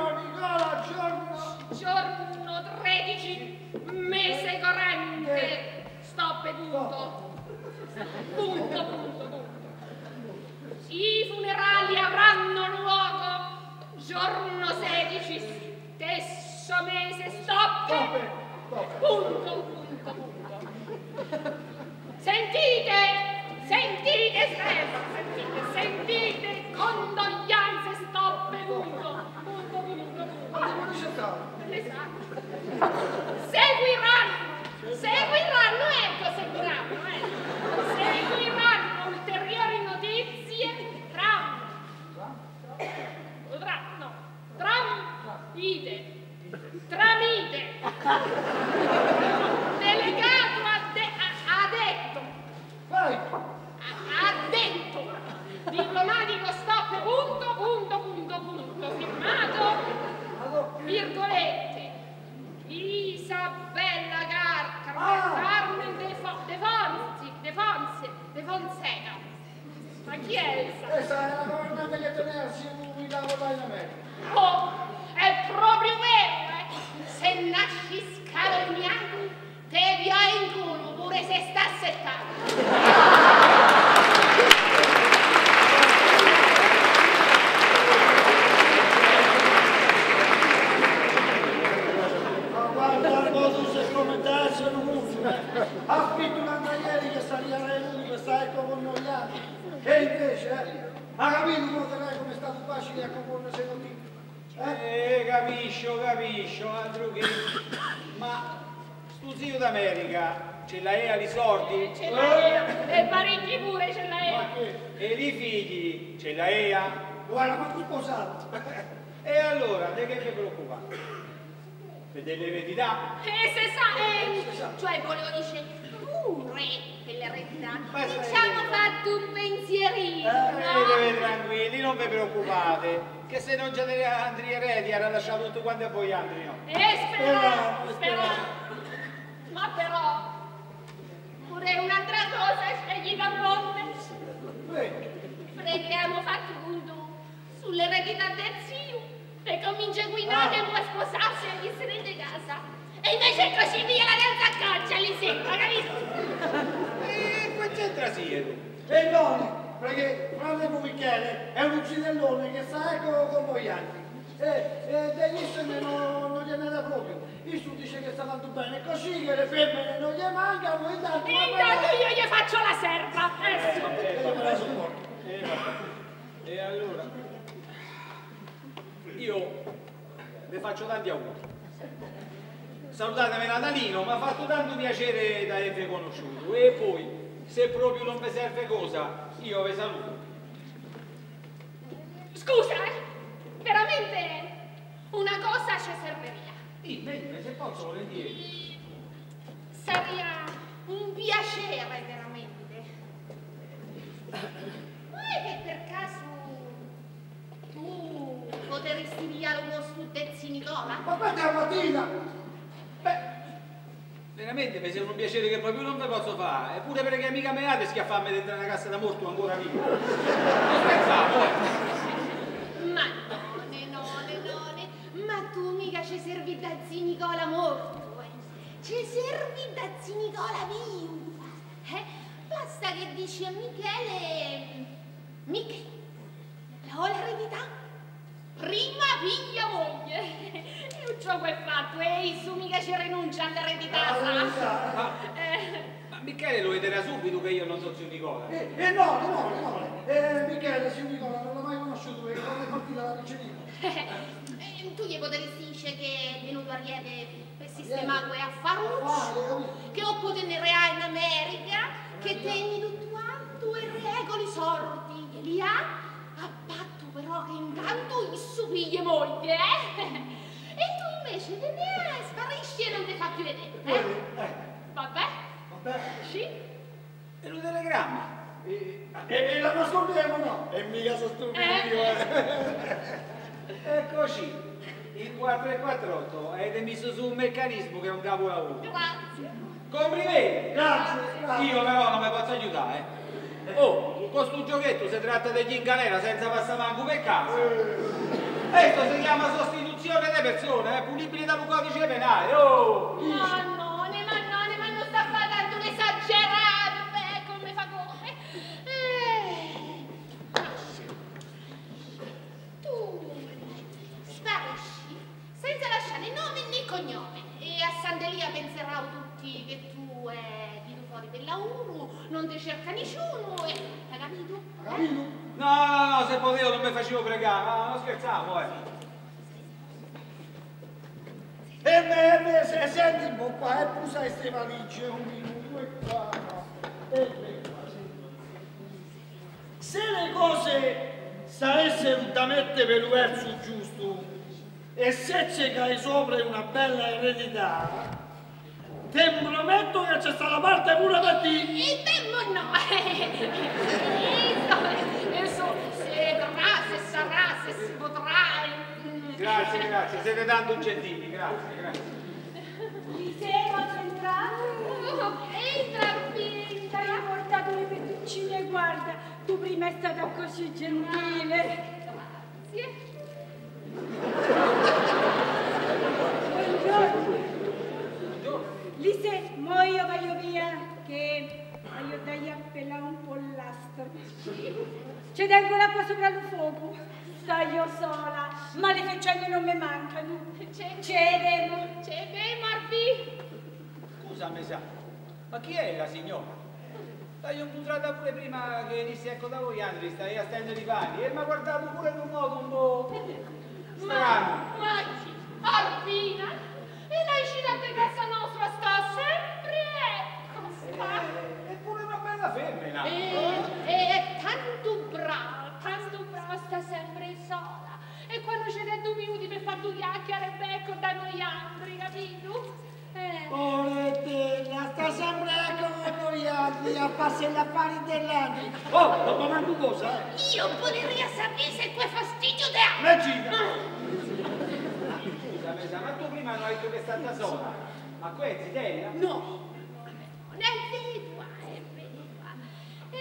veramente mi sembra un piacere che proprio non vi posso fare. Eppure perché amica me avete schiaffarmi dentro una cassa da morto ancora vivo. Non scherzavo, eh. Ma none, none, none, ma tu mica ci servi da zi Nicola morto, eh. Ci servi da zi Nicola vivo. Eh? Basta che dici a Michele, Michele, ho l'eredità, prima piglia moglie. E un gioco è fatto, e su mica ci rinuncia all'eredità? Ma, Eh, ma Michele lo vedrà subito che io non so zio Nicola. E, e no, no, no, eh, Michele, signor Nicola, non l'ho mai conosciuto perché quando è partita la ricevuta. Eh, tu gli potresti dire che è venuto a Riede per sistemare quei affarucci, Affare, che ho potuto tenere in America, che tenni tutto quanto e regoli sorti. E li ha, a patto però che intanto isso piglia moglie, eh? E tu invece te ne hai, sparisci e non ti fa più vedere, eh? Eh, Vabbè? vabbè. Sì? E un telegramma. E, e, e la nascondiamo, no? E mica sono stupido Eh. io, eh. Eccoci. Il 448 avete messo su un meccanismo che è un capolavoro. Grazie. Complimenti! Grazie, grazie. Io però non mi posso aiutare, eh. Oh, con sto giochetto si tratta degli in galera senza passare manco per casa. Questo si chiama sostituzione delle persone, è punibile da un codice penale. Oh! Ma none, ma none, ma non sta facendo un esagerato, beh, come fa come? Eh. Tu sparisci senza lasciare nome né cognome e a Sandelia penseranno tutti che tu è di fuori per lavoro, non ti cerca nessuno e hai capito? Ha capito? No, no, no, se potevo non mi facevo pregare, no, non scherzavo, eh. E me, me, se, senti un po' qua, e pusa queste valigie, un minuto, e qua. E qua, Se le cose saressero da mettere per il verso giusto, e se ci cai sopra una bella eredità, te prometto che c'è sta la parte pure per te. Il tempo no! Adesso se verrà, se sarà, se si potrà. Grazie, grazie, siete tanto gentili, grazie, grazie. Ti sei concentrato? Oh, Entra, Ti hai portato le petticine e guarda, tu prima è stata così gentile. Sì. Buongiorno. Lise, mo io voglio via che voglio dai a pelare un po' l'astro. Ci tengo l'acqua sopra il fuoco. Io sola, ma le faccende non mi mancano. C'è- Cedemo. C'è te, Marfi? Scusa, Mesa, ma chi è la signora? Stai incontrata pure prima che venissi ecco da voi, Andri, stai a stendere i panni e mi ha guardato pure in un modo un po' strano. Ma chi? Arpina? E lei uscita di casa nostra sta sempre, ecco, sta. Eh, Eppure una bella femmina. E, e è tanto brava, tanto brava, sta sempre sola. E quando c'è dei due minuti per fare due chiacchiere, becco da noi altri, capito? Eh. Porettina, sta sempre con noi altri a fare gli affari dell'anno. Oh, dopo manco cosa, eh? Io voleria sapere se quel fastidio te ha. Meggina! Scusa, Mesa, ma tu prima non hai detto che è stata sola. Ma qua è zitella? No, non è vedua.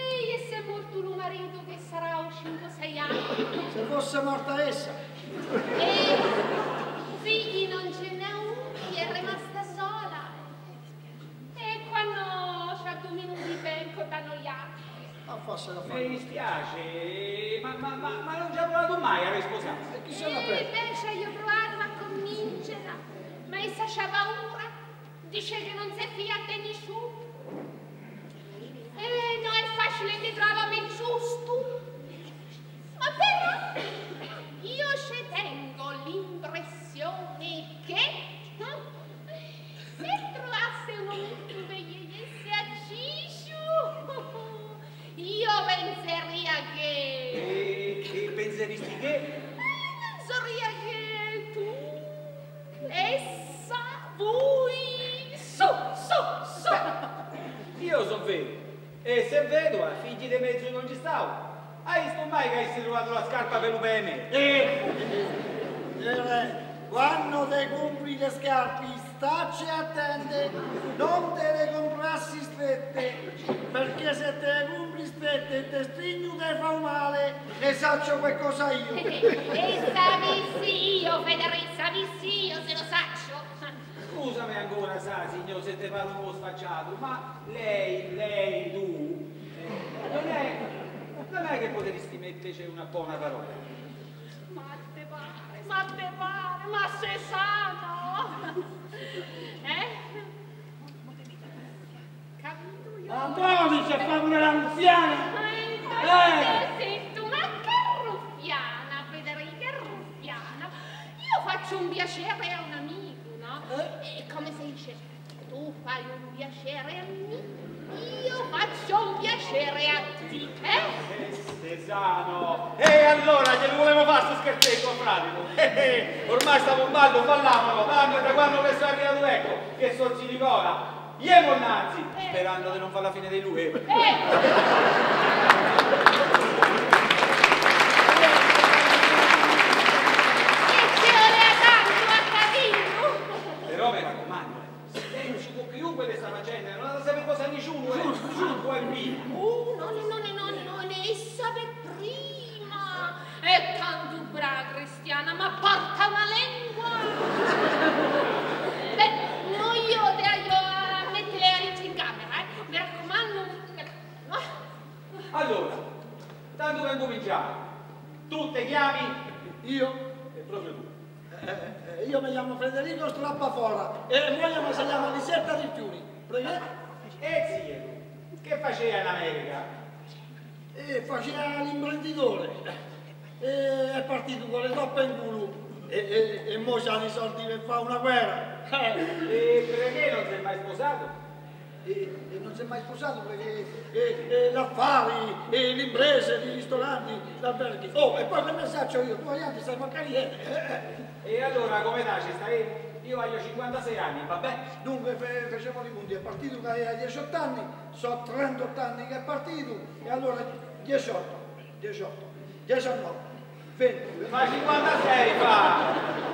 E se è morto il marito che sarà 5-6 anni. Se fosse morta essa. E figli non ce n'è uno, è rimasta sola. E quando c'ha due minuti penco da noiare. Ma fosse la Mi fare. dispiace, ma, ma, ma, ma non ci ha provato mai a risposarsi. E chi se la E prende? invece io ho provato a convincerla, ma essa c'ha paura, dice che non si fia di nessuno. E non di trovare il giusto. Ma però io ci tengo l'impressione che se trovasse un amico che gli si acciscio, io penserei che... E che penseresti che? Non saria che tu, essa, voi, su, su, su. Io sono vedo. E se vedo, a figli di mezzo non ci stavo. Hai visto mai che hai trovato la scarpa per un me? Eh, eh, quando te compri le scarpe, stacci attente, non te le comprassi strette, perché se te le compri strette e te stringo te fa male e saccio qualcosa io. E sapissi io, Federico, sapissi io se lo saccio. Scusami ancora, sa, signor, se te parlo un po' sfacciato, ma lei, lei, tu, eh, non è, non è che potresti metterci una buona parola. Ma te pare, ma te pare, ma sei sano? Eh? Capito io? Antoni, c'è fa pure l'anziana! Ma sento, ma che ruffiana, Federica, ruffiana. Io faccio un piacere a un amico? E come si dice, tu fai un piacere a me, io faccio un piacere a te, eh? Eh, Stesano! E allora glielo volevo fare sto scherzetto pratico! Eh, eh, ormai stavo un ballo, ballavano, tanto da quando che sono arrivato ecco, che sono si Nicola! Iemo innanzi, sperando di non fare la fine di lui. Eh, che ci voleva tanto a capito? Però mi raccomando, silenzio con chiunque di sta facendo, non ha sapere cosa nessuno, eh! Giù in via! Oh, no, no, no, no, no, ne essa per prima. È tanto brava cristiana, ma porta una lingua. Beh, no, io te aiuto a mettere in camera, eh. Mi raccomando. No. Allora, tanto per cominciare, tu ti chiami? Io? E proprio tu. Eh, eh, io mi chiamo Federico Strappafora e moglie mi si chiama Lisetta Fiumi. Prego? E zio, che faceva in America? E faceva l'imprenditore. E è partito con le toppe in culo. E, e, e mo c'hanno i soldi per fare una guerra. E perché non sei mai sposato? E, e non si è mai sposato perché e, e l'affari, le imprese, i ristoranti, gli alberghi. Oh, e poi che messaggio io, tu altri stai a carriere. E allora come taci? Stai... Io voglio 56 anni, vabbè? Dunque fe- facciamo i punti, è partito che aveva 18 anni, so 38 anni che è partito, e allora 18, 18, 19, 20. Ma 56 fa!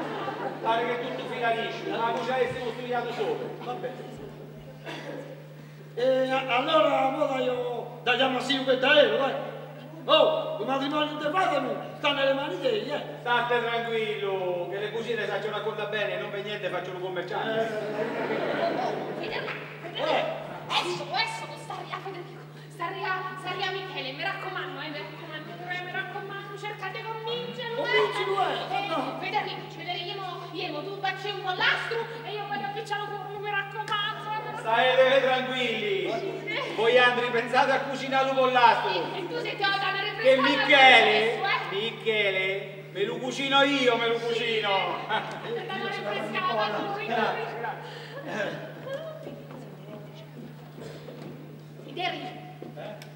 Pare che tutto ma non ci avessimo studiato sopra. Va bene. E allora, ora io tagliamo sì un pedaero, dai. Oh, il matrimonio di Fatanu sta nelle mani dei, eh. State tranquillo, che le cugine sanno racconta bene, non per niente facciano commercianti. Federico, Federico, adesso, adesso, sta a Federico, sta a, sta a Michele, mi raccomando, eh, mi raccomando, però, mi raccomando, cercate di convincerlo, eh. Convincilo, eh, Eh, no. Federico, Federico, io, tu facci un pollastro e io vado a picciare eh, mi raccomando. State tranquilli. Voi altri pensate a cucinare. E teoda da Che Michele, eh. Michele, me lo cucino io, me lo cucino. Federico,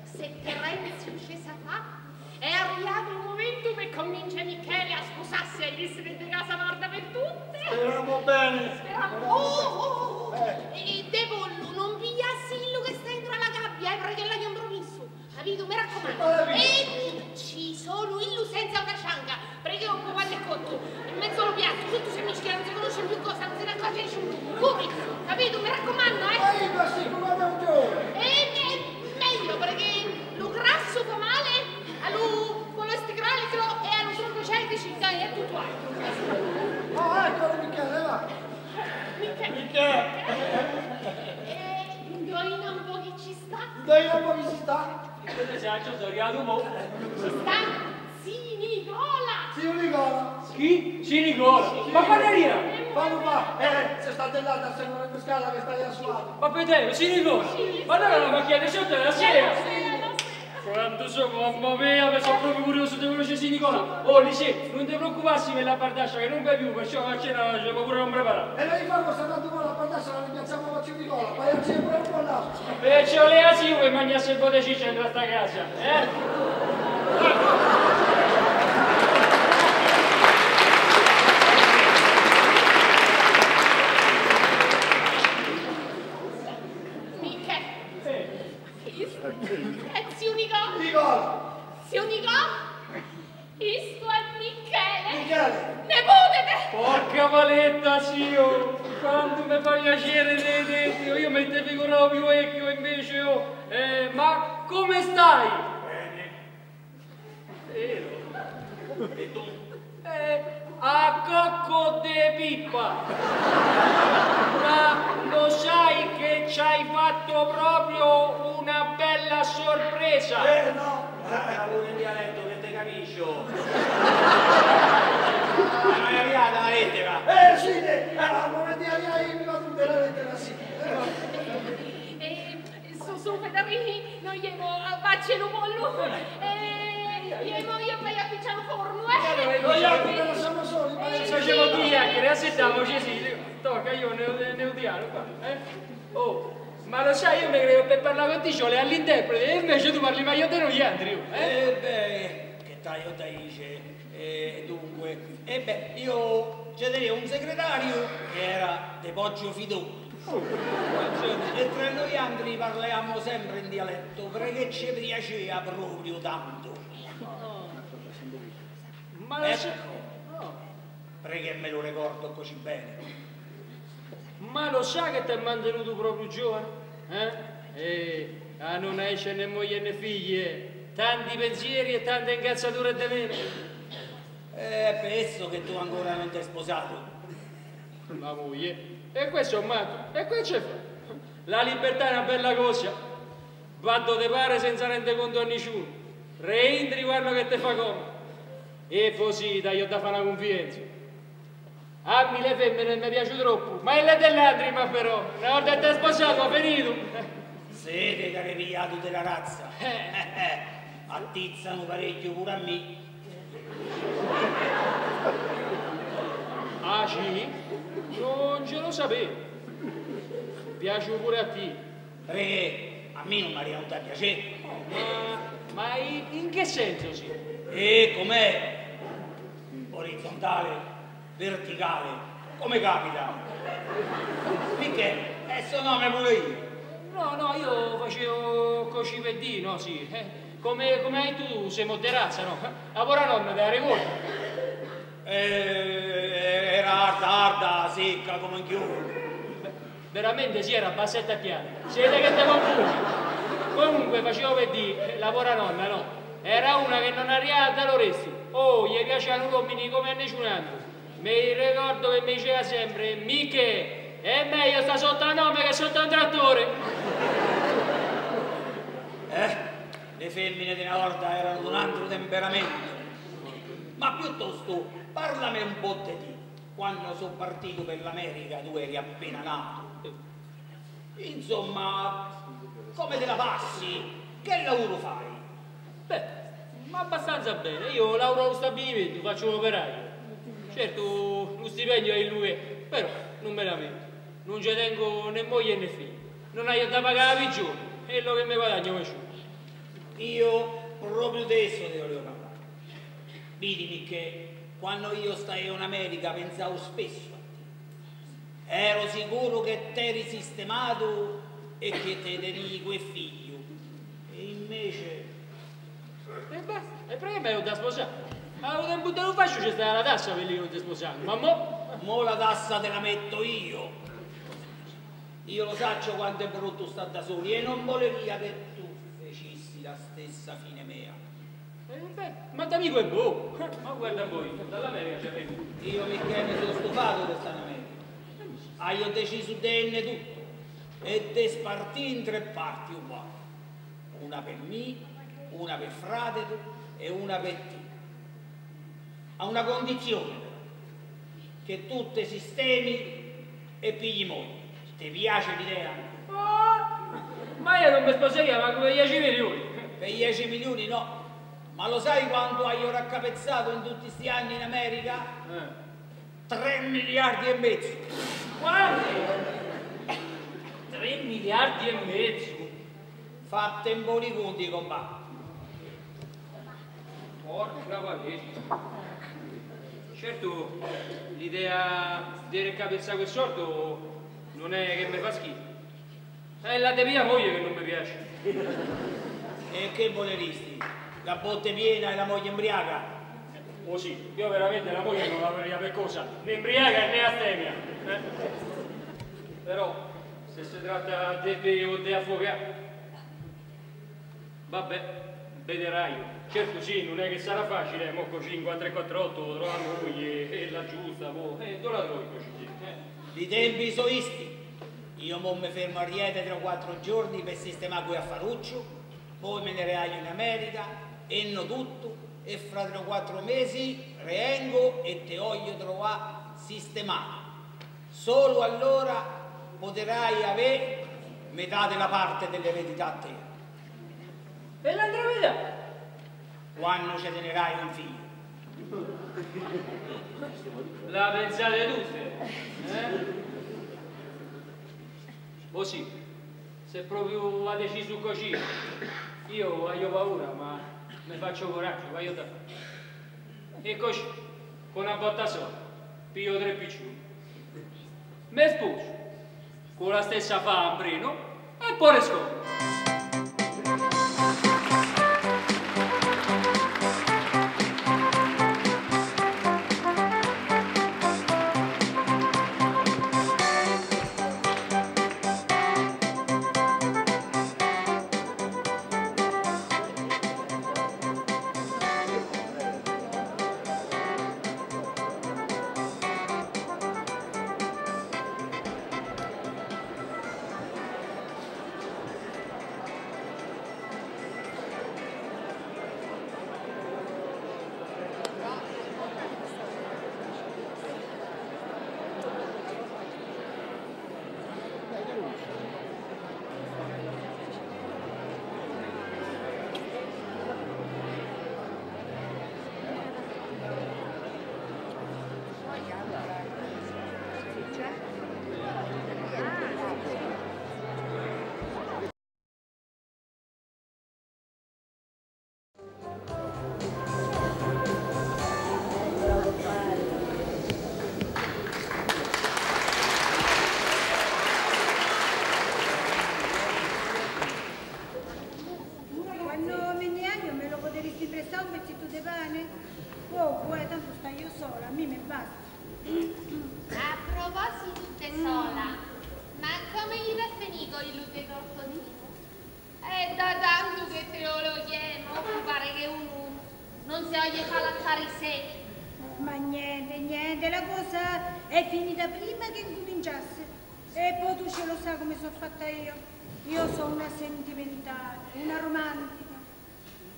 se Terenzio scesa fa, è arrivato il momento per convincere Michele a sposarsi e si vede casa morta per tutte. Speriamo bene. Speriamo. Oh, oh, oh. E Devollo, non pigliassi illo che sta dentro la gabbia, eh, perché l'hai compromesso. Capito? Mi raccomando. E ci sono illo senza una cianca, perché ho un quando è cotto. In mezzo allo piatto, tutto si mischia, non si conosce più cosa, non se ne accorge nessuno. Come? Capito? Mi raccomando, eh? Ehi, ma sì, come un giorno. E è meglio perché lo grasso fa male, allo colesterolico e allo trombocetici e è tutto altro. Oh, eccolo Michele, va. Michele. E indovina un po' chi ci sta? Dai un po' che si sta. Questo saggio sono arrivato mo. Ci sta Zi Nicola. Zio Nicola. Chi? Ci Nicola. Ma arriva? Quando fa? Eh, se state là da sempre in scala che stai a suato. Ma Pedro, ci Nicola. Ma allora la macchina di sotto è la sera. So. Quanto sono, mamma mia, mi sono proprio curioso di conoscere si Nicola. Oh, dice, non ti preoccuparsi per la pardascia che non vai più, perciò a cena ci può pure non preparare. E noi fanno se tanto vuole la pandassa la rimpiazziamo con Nicola, poi a sempre un po' là. Perciò le asio che mangiasse il po' di ciccia in sta casa, eh? Michele. È zio Nicola. Nicola. Zio Nicola. Questo è Michele. Michele. Nepote te. Porca paletta, zio! Quanto mi fa piacere vedere, io mi te figuravo più vecchio invece, oh. Eh, ma come stai? Bene. Vero? E tu? Eh, a cocco de pippa. Ma lo sai che ci hai fatto proprio una bella sorpresa? Eh no. Ah, pure in dialetto che te capisco. Non arrivata la lettera. Eh sì, eh, ah, momenti arrivai mi va tutte le lettere sì. E su su Federico, noi gliemo a facce lo pollo. E gliemo io vai a picciare un forno, eh. Noi altri che lasciamo soli, ma Ci facevo due chiacchiere, assettiamoci sì, tocca io ne, ne odiano qua, eh? Oh, ma lo sai, io mi credo per parlare con te ci all'interprete, e invece tu parli meglio di noi oh, eh? Eh beh, che taglio dice? Eh, dunque, eh beh, io ci un segretario che era De Poggio Fidò. E tra noi altri parliamo sempre in dialetto perché ci piaceva proprio tanto. Ma lo sai, Ecco, perché me lo ricordo così bene. ma lo sai che ti hai mantenuto proprio giovane? Eh? Eh, ah, non hai né moglie né figlie, tanti pensieri e tante incazzature di meno. Eh, penso che tu ancora non ti hai sposato. La moglie. E questo è un matto. E questo c'è fa. La libertà è una bella cosa. Vado te pare senza rendere conto a nessuno. Reintri quello che ti fa comodo. E così dai io da fare una confidenza. A me le femmine mi piace troppo, ma le delle altre ma però. Una volta che ti hai sposato, ha finito. Siete che ripiato della razza. Attizzano parecchio pure a me. Ah, sì? Non ce lo sapevo. Piace pure a te. Perché a me non mi è venuto a piacere. Ma, ma in, che senso sì? E com'è? Orizzontale, verticale, come capita? Perché? E suo nome pure io. No, no, io facevo così per no, sì. eh. Come, come hai tu, sei moderazza, no? La pora nonna te la ricordi? Eh, era arda, arda, secca come un chiuso. Veramente sì, era bassetta piana. Siete che te confusi. Comunque facevo per dire, la pora nonna, no? Era una che non arrivava da Loretti. Oh, gli piacevano i uomini come a nessun altro. Mi ricordo che mi diceva sempre, Miche, è meglio sta sotto a nome che sotto un trattore. Eh, le femmine di una volta erano di un altro temperamento. Ma piuttosto, parlami un po' di te. Quando sono partito per l'America tu eri appena nato. Insomma, come te la passi? Che lavoro fai? Beh, ma abbastanza bene. Io lavoro allo stabilimento, faccio l'operaio. Certo, lo stipendio è il lui, però non me la metto. Non ci tengo né moglie né figli. Non hai da pagare la pigione. È quello che mi guadagno con Io proprio adesso ti volevo parlare. Vidimi che quando io stai in America pensavo spesso a te. Ero sicuro che t'eri sistemato e che te tenivi quel figlio. E invece... E basta, e perché me lo da sposare? Avevo tempo te lo faccio, c'è stata la tassa per lì non ti sposare. Ma mo? Mo la tassa te la metto io. Io lo saccio quanto è brutto sta da soli e non volevi che stessa fine mia. Eh, beh, ma d'amico è buono. Ma guarda voi, dall'America c'è venuto. Io mi mi sono stufato di stare in America. Ah, io ho deciso di enne tutto e di spartire in tre parti uguali. Una per me, una per frate e una per te. A una condizione però, che tu te sistemi e pigli moglie. Ti piace l'idea? Oh, ma io non mi sposerei ma come 10 milioni. Per 10 milioni no. Ma lo sai quanto hai raccapezzato in tutti questi anni in America? Eh. 3 miliardi e mezzo. Quanti? 3 miliardi e mezzo. Fatte in buoni conti, compà. Porca valetta. Certo, l'idea di raccapezzare quel sordo non è che mi fa schifo. È la mia moglie che non mi piace. E che voleristi? La botte piena e la moglie imbriaca? Oh sì, io veramente la moglie non la vorrei per cosa, né imbriaca né astemia. Eh? Però, se si tratta di bere o di affogare, vabbè, vedrai. Certo sì, non è che sarà facile, mo così in 448 trova la moglie e la giusta, mo, e dove la trovi così? Eh? I tempi sono isti. Io mo mi fermo a Riete tra quattro giorni per sistemare quel affaruccio, poi me ne reaglio in America, enno tutto e fra tre o quattro mesi reengo e te voglio trovare sistemato. Solo allora potrai avere metà della parte dell'eredità a te. E l'altra metà? Quando ci tenerai un figlio. La pensate tutte? Eh? Oh sì, se proprio ha deciso così, io ho paura, ma mi faccio coraggio, vai io da E così, con una botta sola, piglio tre piccini. Mi sposo, con la stessa fambrino, e poi scopro.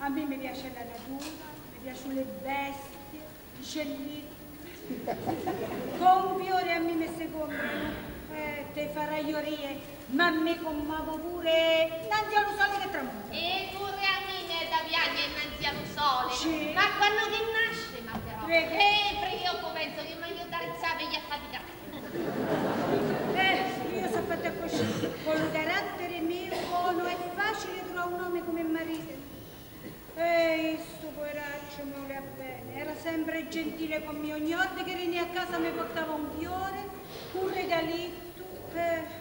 A me mi piace la natura, mi piacciono le bestie, i cellini. Con fiori a me mi comprano, eh, te faragliorie, ma a me commuovo pure innanzi allo sole che tramonta. E pure a me è da piangere innanzi allo sole. Sì. Ma quando che nasce, ma però. Prego. E per io penso che meglio dare zappe gli affaticare. Eh, io sono fatta così, con il carattere mio buono è facile trovare un uomo come marito. Ehi, sto poveraccio mi voleva bene, era sempre gentile con me, ogni volta che veniva a casa mi portava un fiore, un regalito. Eh,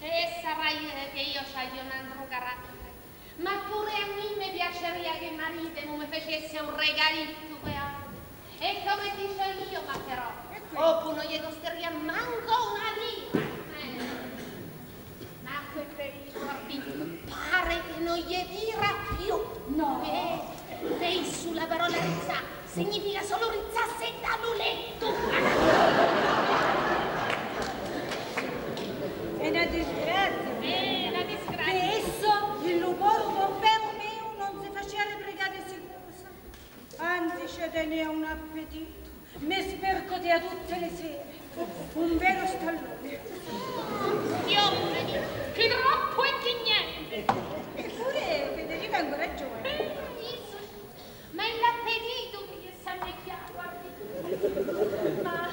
E sarà eh, che io c'ho un altro carattere. Ma pure a me mi piacerebbe che marito non mi facesse un regalito per oggi. E come dice io, ma però, dopo non gli costerebbe manco una lira. Ma quel pericolo, pare che non gli tira più. No. Eh, lei sulla parola rizza significa solo rizzasse da luletto. è una disgrazia. Eh, la disgrazia. Che esso, il luporo pompeo mio, non si faceva pregare sicurezza. Anzi, ci teneva un appetito. Mi spercotea tutte le sere. Un vero stallone. Io vedi, che troppo e niente. Eppure Federico ha ancora giovane. Eh, Ma è l'appetito che gli è chiaro, guardi. Ma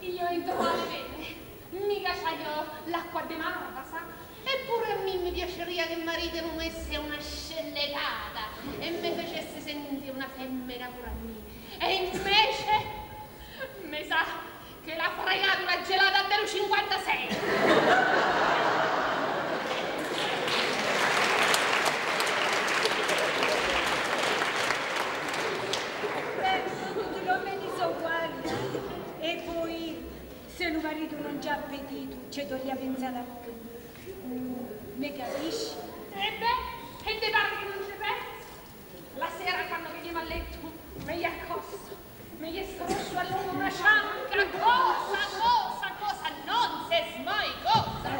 io entro male bene. Mica c'ho l'acqua di mare, sa? Eppure a me mi piacerebbe che il marito non messe una scelletata e mi facesse sentire una femmina pure a me. E invece mi sa che l'ha fregata una gelata 56. Uomini sono uguali. eh. E poi, se il marito non c'ha appetito, ci toglie a pensare a noi. Mm, Mi capisci? E beh, e te pare che non ci pensi? La sera quando veniva a letto, mi gli accosto, mi gli struscio a lungo una cianca, cosa, cosa, cosa, non se mai cosa.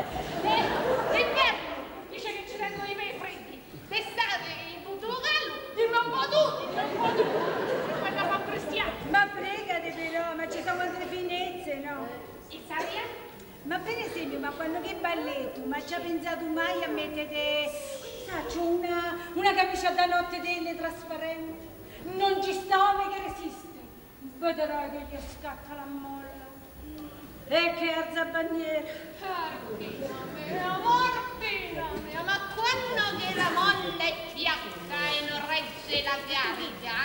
D'inverno dice che ci tengono i freddi, d'estate in tutto lo gallo, dimmi un po' tu, dimmi un po' tu. Quella fa cristiano. Ma pregate però, ma ci sono altre finezze, no? Il saria? Ma per esempio, ma quando che balletto, ma ci ha pensato mai a mettere, sa, c'ho una, una camicia da notte delle trasparente, non ci uomo che resiste, vedrai che gli scatta la molla. E che alza bandiera. Martina mia, Martina mia, ma quando che la molla è fiacca e non regge la carica,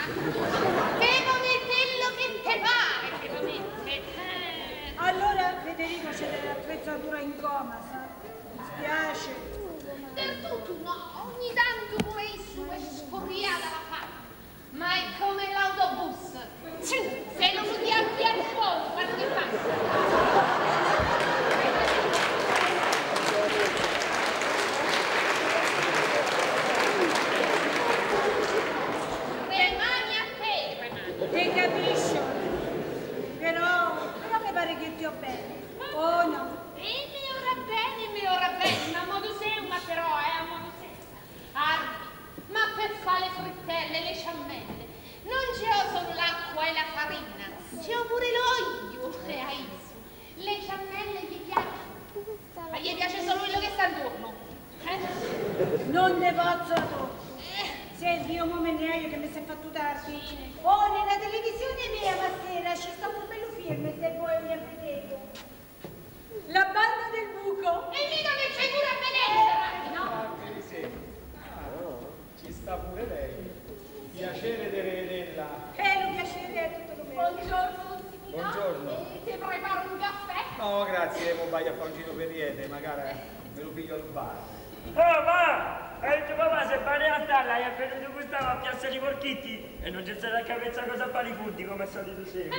devo metterlo che te pare che lo mette. Eh, Allora Federico c'è dell'attrezzatura in coma, sa? Mi spiace. del tutto no, ogni tanto pure su è scorriata la fa. Ma è come l'autobus. Se lo usi a pian fuoco quando che passa. Te, capisci? Però, però mi pare che ti ho bene. Oh no? E mi ora bene, mi ora bene, ma a modo seu, ma però è a modo seu. Ardi, ma per fare le ciammelle, non c'ho solo l'acqua e la farina, c'ho pure l'olio e visto. Le ciammelle gli piacciono, ma gli piace solo quello che sta intorno. Eh? Non ne posso troppo. Eh, Senti, io mo me ne io che mi sei fatto tardi. Oh, nella televisione mia ma sera ci sta un bello film se vuoi mi vedete. La banda del buco. e mica che c'hai pure a vedere, no? Anche di sé. Ah, ci sta pure lei. Piacere di rivederla. Eh, lo piacere è tutto Buongiorno, signora. Buongiorno. Eh, ti preparo un caffè? No, grazie, mo vai a fare un giro per Riete, magari me lo piglio al bar. Oh, ma! E il tuo papà si è bagnato dalla è venuto Gustavo a Piazza di Porchitti e non c'è stata a capezza cosa fare i punti come al solito sempre.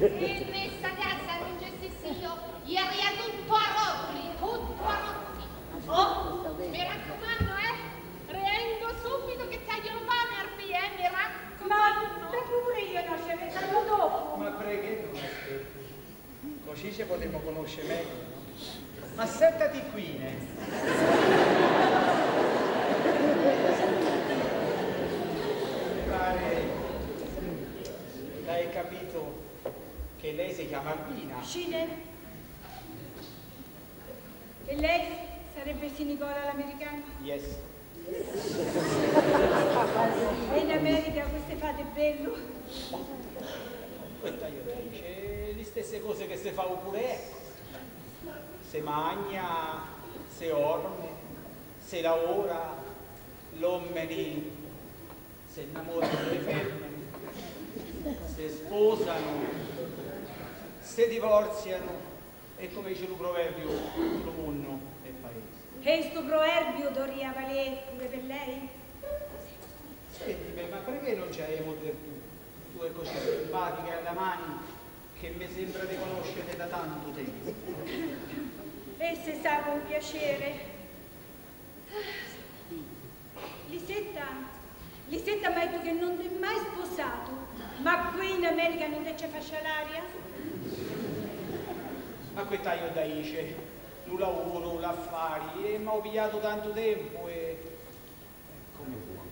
Eh, in questa casa non gestissi io, ieri è tutto a rotoli, tutto a rotoli. Oh, mi raccomando, eh, rendo subito che venerdì, eh, mi raccomando. Ma pure io non ci avevo dopo. Ma preghetto, aspetti. Così ci potremo conoscere meglio, no? Ma sentati qui, ne. Mi pare... L'hai capito che lei si chiama Albina? Scine? E lei sarebbe Sì Nicola l'americano? Yes. E in America queste fate bello. Questa io dice le stesse cose che si fa pure ecco. Se magna, se orme, se lavora, l'uomini si innamorano delle femmine, si sposano, si divorziano e come dice il proverbio, lo mondo E sto proverbio dovrebbe valere pure per lei? Senti, beh, ma perché non c'hai molto tu? Tu è così simpatica alla mani che mi sembra di conoscere da tanto tempo. E se sa con piacere. Lisetta, Lisetta, ma tu che non ti è mai sposato, ma qui in America non ti ci faccia l'aria? Ma qui taglio da dice, lo lavoro, l'affari, e mi ho pigliato tanto tempo e... e come può.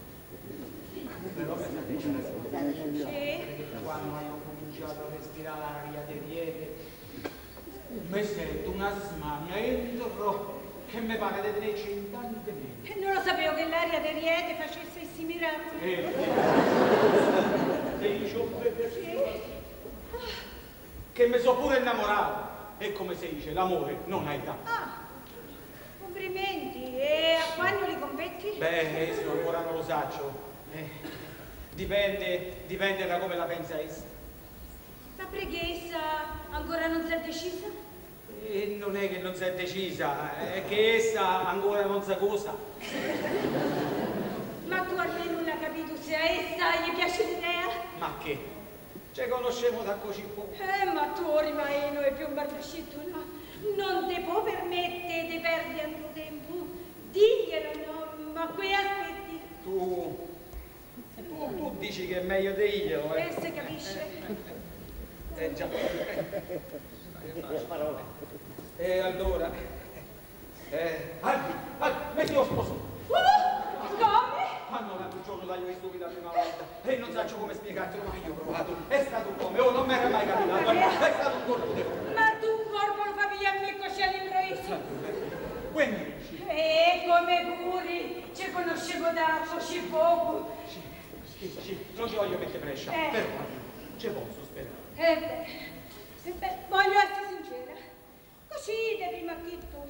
Però? Quando hanno cominciato a respirare l'aria di riete, mi sento una smania entro che mi pare di tenere cent'anni di meno. E non lo sapevo che l'aria di Riete facesse questi miracoli. E dei ciocche che mi sono pure innamorato. E come si dice, l'amore non ha età. Ah, complimenti. E a quando li convetti? Beh, eso ancora non lo saccio. Eh, dipende, dipende da come la pensa essa. La preghessa ancora non si è decisa? E non è che non si è decisa, è che essa ancora non sa cosa. Ma tu almeno non hai capito se a essa gli piace l'idea? Ma che? Ci conoscevo da così poco. Eh, ma tu ormai no? Non ti può permettere di perdere altro tempo. Diglielo, no? Ma qui aspetti. Tu, tu, tu dici che è meglio di io, E eh? se capisce? Eh già. E allora? Eh, Albi, Albi, metti lo sposo. Uh, come? Ma non l'altro giorno io stupido la prima volta e non so come spiegartelo, ma io ho provato. È stato un come, oh, non mi era mai capitato, è stato un colpo di fuoco. Corpo lo fa via a me così all'improvviso? Quindi E come puri, ci conoscevo da così poco. sì, sì, non ci voglio mettere prescia, Eh. però ci posso sperare. E beh, e beh, voglio essere sincera. Così di prima acchitto,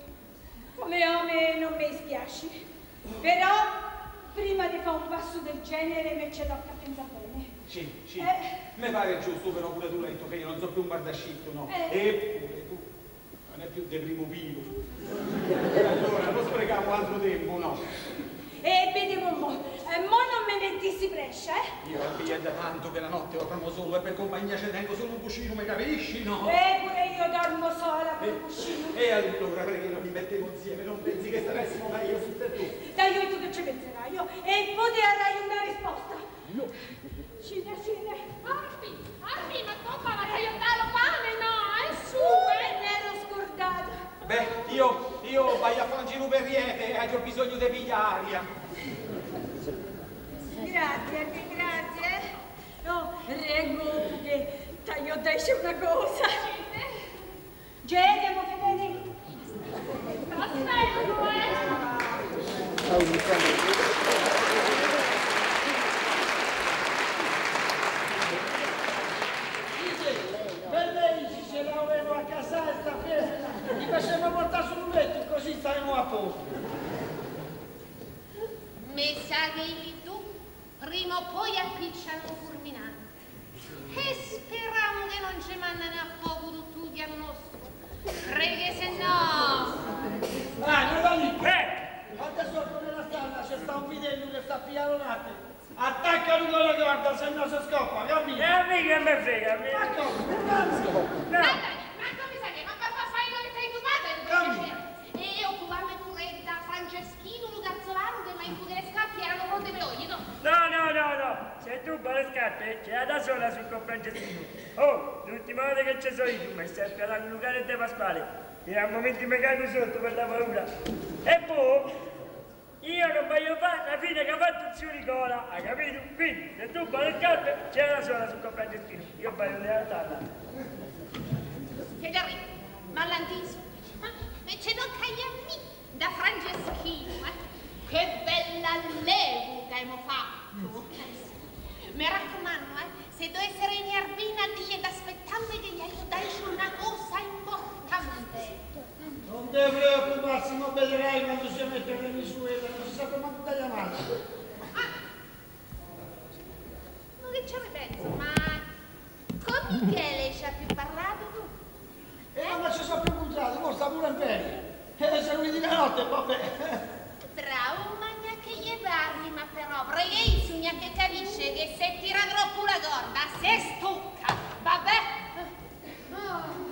come uomo non mi spiaci. Però, prima di fare un passo del genere, mi ci tocca pensare bene. Sì, sì, Eh. mi pare giusto, però pure tu l'hai detto che io non so più un bardascitto, no? Eh. Eppure è più de primo vivo. Allora, non sprechiamo altro tempo, no? E vedevo mo, e mo non me mettissi prescia, eh? Io al è da tanto che la notte dormo solo e per compagnia ci tengo solo un cuscino, mi capisci, no? E pure io dormo sola con il cuscino. E allora perché non mi mettevo insieme? Non pensi che staressimo meglio su te tu? Dai, io tu che ci penserai io e poi ti darai una risposta. Cine, cine. Arbi, Arbi, ma tu ma vai a dare lo pane, no? È su, eh? Beh, io, io vai a fare un giro per riete e ho bisogno di pigliare aria. Grazie, grazie. No, reggo che taglio dice una cosa. Geniamo, Federico. Aspetto, eh? Per lei ci ce l'avevo a casa sta festa, ti facciamo portare sul letto così staremo a posto. Mi sa che tu prima o poi appicciano un fulminante. E speriamo che non ci mandano a fuoco tutti a nostro. Perché se no... Ah, non va lì! Eh! Sotto nella stanza, c'è sta un vitello che sta a pigliare un attimo. Attaccalo con la corda, se no si scoppa, E capito? a me che me frega, Ma me- come? Non scoppa. No. Ma come sai, ma per fare che tu padre, E occuparmi pure da Franceschino, un garzolano che mai in le scarpe erano pronte per no? No, no, no, no, se tu vuoi le scarpe, c'è da sola sul compagno Oh, l'ultima volta che ci sono io, mi stai spiando Lucare e De Pasquale. E a momenti mi cago sotto per la paura. E poi, io non voglio fare la fine che ha fatto zio Nicola, hai capito? Quindi, se tu vuoi le scarpe, c'è da sola sul compagno Io voglio lealtà. Federico, ma l'anticipo. E c'è tocca a me, da Franceschino, eh? Che bella levuca abbiamo fatto. Mi raccomando, eh, se dovesse essere Arbina, dice d'aspettarmi che gli aiutai su una cosa importante. Non devi preoccuparsi, ma vedrai quando si mette le misure, non si sa come ti chiamare. Non che ce ne penso, ma con Michele ci ha più parlato tu? E non ci sono più incontrati, ora sta pure in ferie. E se lui di notte, vabbè. Trauma che gli parli, ma però pregheisugna che capisce che se tira troppo la corda, se stucca, vabbè? Oh,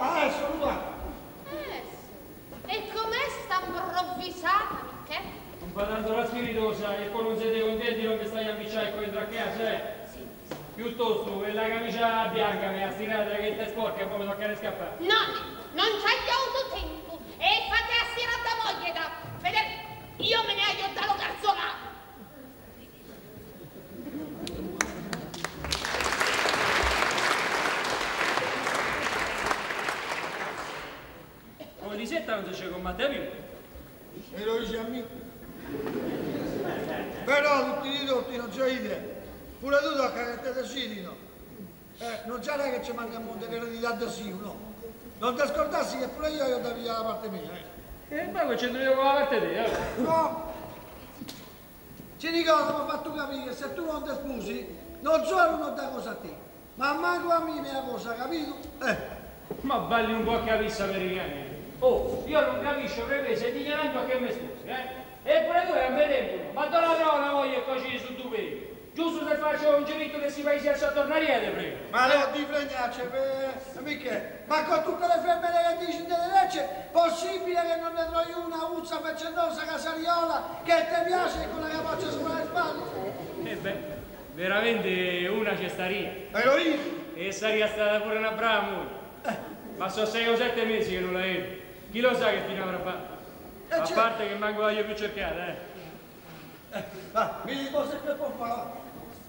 Ah, adesso lui va. adesso. E com'è sta improvvisata? Non fa tanto la spiritosa e poi non siete contenti non mi stai a ambicciare con entra a casa, eh? Piuttosto quella camicia bianca mi ha stirato che te sporca e poi mi tocca scappare. No, non c'hai avuto tempo e fate a sera da moglie da... Federico, io me ne ho dato garzolato. Come di setta non si c'è con Matteo più. E lo dice a me. Però tutti i ridotti non c'ho idea. Pure tu tocca che te decidino. Eh, non c'è che ci manca un monte che di da sì, no? Non ti scordassi che pure io io da via la parte mia, eh. E poi che c'entro io con la parte te, eh? No! Ci ricordo, mi ha fatto capire che se tu non ti sposi, non solo non dà cosa a te, ma manco a me mia cosa, capito? Eh, Ma balli un po' a capissa americani. Oh, io non capisco perché sei dichiarando che mi sposi, eh? E pure tu è un vedemmo, ma dove la trovo una moglie così su due piedi? Giusto se faccio un giretto che si paesi a sottornariete, prego. ma no, di fregnacce, per... mica, ma con tutte le femmine che dici delle legge, possibile che non ne trovi una uzza faccenosa casaliola che ti piace con la capoccia sulle spalle? E beh, veramente una c'è staria. E lo dici? E sarebbe stata pure una brava moglie. Ma sono sei o sette mesi che non la vedo. Chi lo sa che fine avrà fatto? E A c'è- parte che manco la io più cercata, eh. Va, mi dico sempre può fare.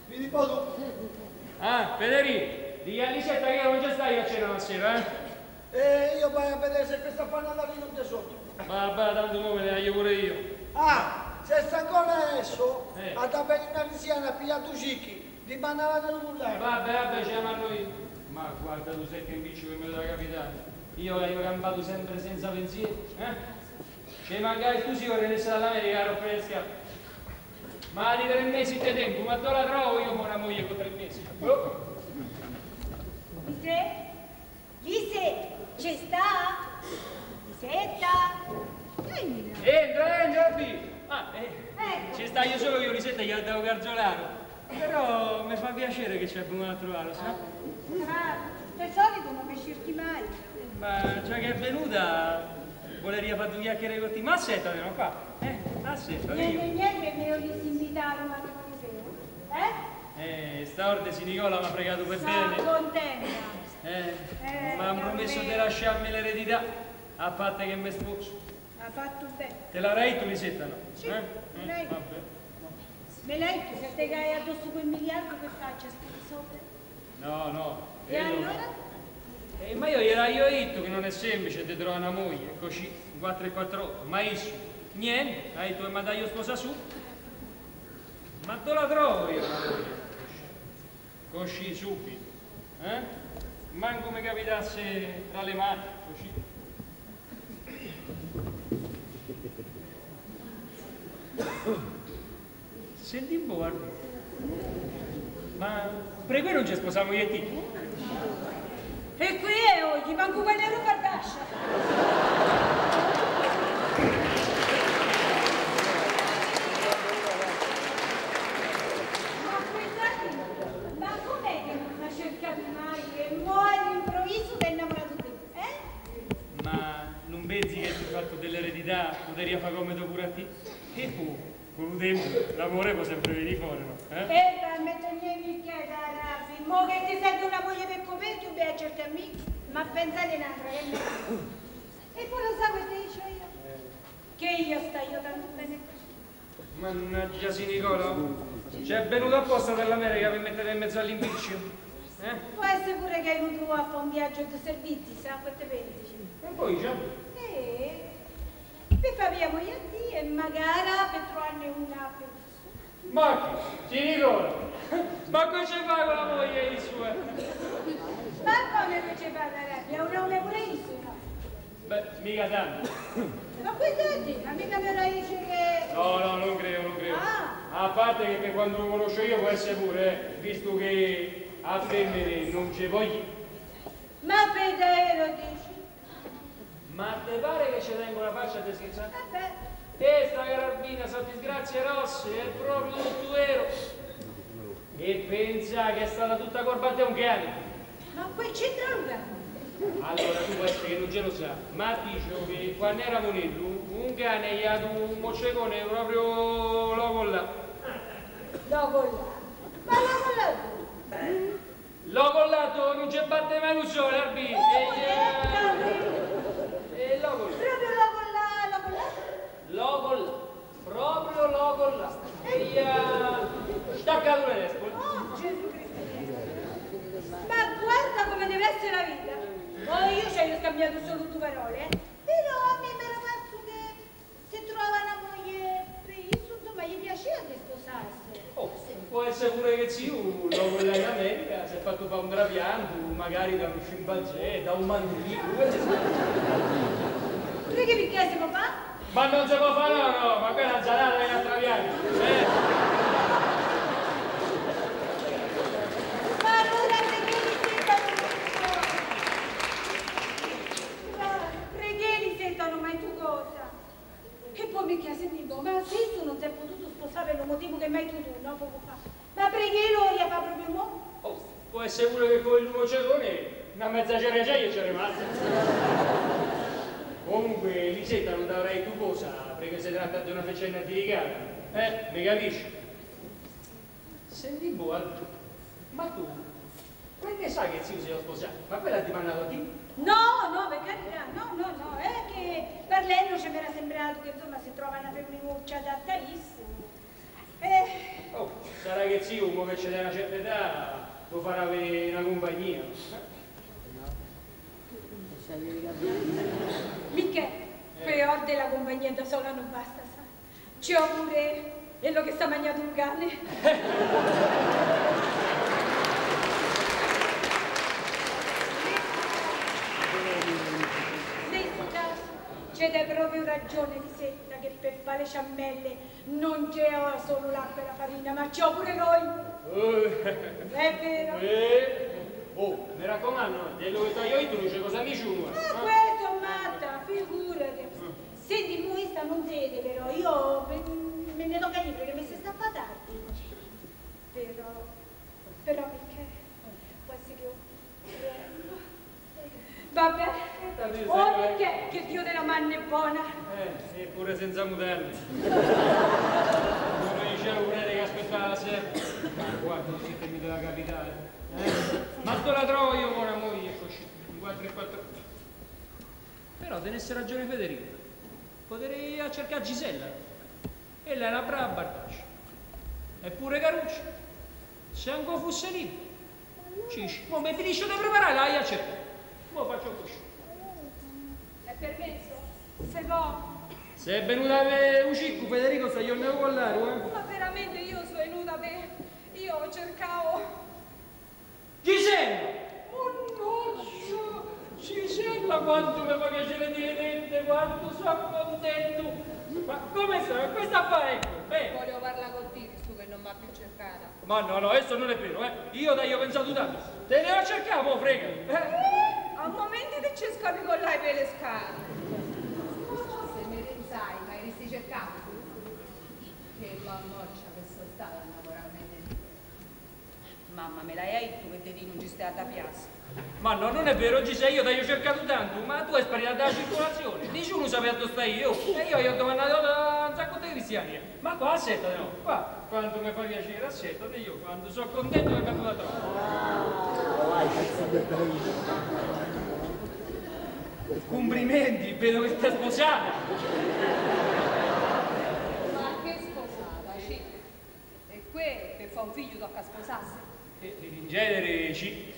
Mi dico tu. Ah, Federico, di a Lisetta che non c'è stai a cena la sera, eh? E io vai a vedere se questa non ti sotto. Vabbè, tanto come ne taglio pure io. Ah, se sta ancora adesso, Eh. a da bene una anziana a pigliato cicchi, di bandana dello cullare. Vabbè, vabbè, ci chiamano io. Ma guarda, tu sei che invece che mi da capitare. Io ho campato sempre senza pensiero, eh? Ci manca esclusivo che ne sta dall'America a rompere le scarpe. Ma di tre mesi di tempo, ma dove la trovo io con una moglie con tre mesi? Oh. Lise? Lise, ci sta? Lisetta? Entra, entra, qui. Ah, eh, Ecco. ci sta io solo io, Lisetta, gli devo garzolare. Però mi fa piacere che c'è venuto a trovare, sa? Ah, per solito non mi cerchi mai. Ma già che è venuta, voleria fare due chiacchiere con te. Ma aspetta, no, qua. Eh, aspetta, Niente, io. niente, mi volessi invitare un matrimonio sera. Eh? Eh, sta orde si Nicola mi ha pregato per Sono bene. contenta. Eh, Eh, mi ha promesso di lasciarmi l'eredità, a parte che mi sposo. Ha fatto bene. Te l'avrai tu, Lisetta, no? Sì, eh? me l'hai. Me l'hai detto, se te cai addosso quel miliardo che faccia, scrivi sopra. No, no. E quello- allora? Eh, ma io gliela io detto che non è semplice di trovare una moglie, così, 4 e 4 ore, ma isso, niente, hai detto che mi dai io sposa su. Ma dove la trovo io? Così, subito, eh? Manco mi capitasse tra le mani, così. Senti un po'. Ma per cui non ci sposiamo io e te? E qui è oggi, manco quelle roba ardascia. Senti, e tu, con un tempo, l'amore può sempre venire fuori, no? Eh? E la metto niente da Rabbi, mo che ti serve una moglie per coperto, beh, certi amici, ma pensate un'altra che me. E poi lo sa quel che dico io? Che io sto io tanto bene così. Mannaggia si Nicola, c'è venuto apposta dall'America per mettere in mezzo all'impiccio. Eh? Può essere pure che hai venuto a fare un viaggio di servizi, sa quante pensi? E poi già. E vi faremo io a te e magari per trovare una per Ma chi? Si Nicola? Ma cosa ci fai con la moglie di sua? Ma come non ci fa la rabbia? Un nome no? Beh, mica tanto. Ma questo è te, ma mica me lo dice che... No, no, non credo, non credo. Ah. A parte che per quando lo conosco io può essere pure, eh, visto che a femmine non ci voglio. Ma lo dici? Ma te pare che ci tengo la faccia di scherzare? Vabbè. E sta carabina sa disgrazie rosse, è proprio tutto vero. E pensa che è stata tutta corbata un cane. Ma qui c'entra un cane. Allora tu puoi essere che non ce lo sa, ma dicevo che quando era monello, un cane gli ha dato un moccecone proprio loco là. L'ho collato. Ma l'ho collato. L'ho collato, non ci batte mai un sole, Arbi. E, Eh, e l'ho collato. Proprio l'ho collato, l'ho collato. L'ho collato. Proprio collato. E gli ha staccato le. Oh, Gesù Cristo. Ma guarda come deve essere la vita. Oh, io ci ho scambiato solo due parole, eh. Però a me mi era parso che se trova una moglie per isso, insomma, gli piaceva che sposasse. Oh, può essere pure che zio, l'ho quella in America, si è fatto fare un trapianto, magari da un scimpanzé, da un mandrino. Pure che perché si può fare? Ma non si può fare, no, no, ma quella è che ha trapianto. Eh? Ma allora preghieri sentano Preghieri sentano mai tu cosa? E poi mi chiese tipo, ma se tu non si è potuto sposare per il motivo che mai tu tu, no, poco fa. Ma preghieri lo fa proprio mo? Oh, può essere pure che con il mocecone una mezza ceregiaia c'è rimasta. Comunque, Lisetta, non avrai tu cosa, perché si tratta di una faccenda delicata. Eh, mi capisci? Senti, boh, ma tu, perché sai che zio si è sposato? Ma quella ti mandato a te? No, no, per carità, no, no, no, è che per lei non ci mi era sembrato che insomma si trova una femminuccia adatta a isso. Eh, Oh, sarà che zio, che c'è una certa età, lo farà avere una compagnia. Mica, per orde la compagnia da sola non basta, sa. Ci ho pure quello che sta mangiando un cane. C'è proprio ragione di setta che per fare le ciammelle non c'è solo l'acqua e la farina, ma c'ho pure noi. Eh, È vero? eh. Mi raccomando, dello che taglio io non c'è cosa nessuno. Ma eh. questo matta, figurati. Senti, questa non vede però, io me, ne tocca io perché mi si sta tardi. Però, però perché? Essere che io... Vabbè, oh perché? Che Dio della manna è buona. Eh, eppure senza mutande. Non dicevo pure che aspettava la sera. Ma guarda, non siete mica della capitale. Eh? Ma dove la trovo io con una moglie così? In 4 e 4. Però tenesse ragione Federico. Potrei a cercare Gisella. Ella è una brava bartaccia. Eppure Caruccio. Se ancora fosse libero. Cici, mo mi finisce di preparare la a cercare. Mo faccio così. È permesso? Se no, Se è venuta per un cicco, Federico, stai andando con l'aereo, eh? ma veramente io sono venuta per... Io cercavo... Gisella! Mannaggia! Gisella, quanto mi fa piacere di vedere, quanto sono contento! Ma come stai? Questa fa ecco, bene. Volevo parlare con te, visto che non mi ha più cercata. Ma no, no, questo non è vero, eh! Io dai, ho pensato tanto! Te ne ho cercato, frega! Eh? A momenti che ci scapi con lei per le scale. Se mi pensai, ma resti cercando? Che mannoccia che sono stata naturalmente lì. Mamma, me l'hai detto che te di non ci stai a piazza. Ma no, non è vero, Gisella, io ti ho cercato tanto, ma tu hai sparito dalla circolazione. Dici uno sapeva dove stai io, e io gli ho domandato da un sacco cristiani. eh. Ma qua assettate no, qua, quando mi fa piacere, assettate io, quando sono contento mi vengo da troppo. Complimenti, vedo che stai sposata. Ma che sposata, sì. E que per fare un figlio tocca sposarsi. In genere sì,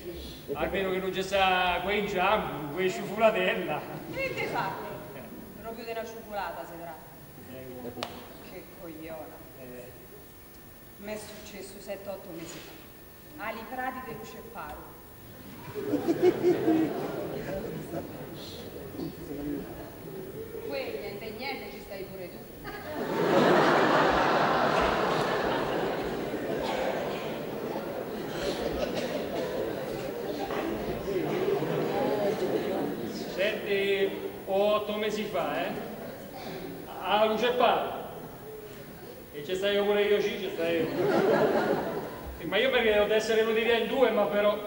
almeno che non c'è sta quei inciampi, quei sciufulatella. E che fate? Proprio di una cioccolata si tratta. Che cogliona. Mi è successo 7-8 mesi fa. Ali Prati di Lucepparo. Quelli, niente niente, ci stai pure tu. Sette o otto mesi fa, eh? A luce palla. E c'è stato pure io, sì, c'è stato io. Sì, ma io perché devo essere venuti via in due, ma però...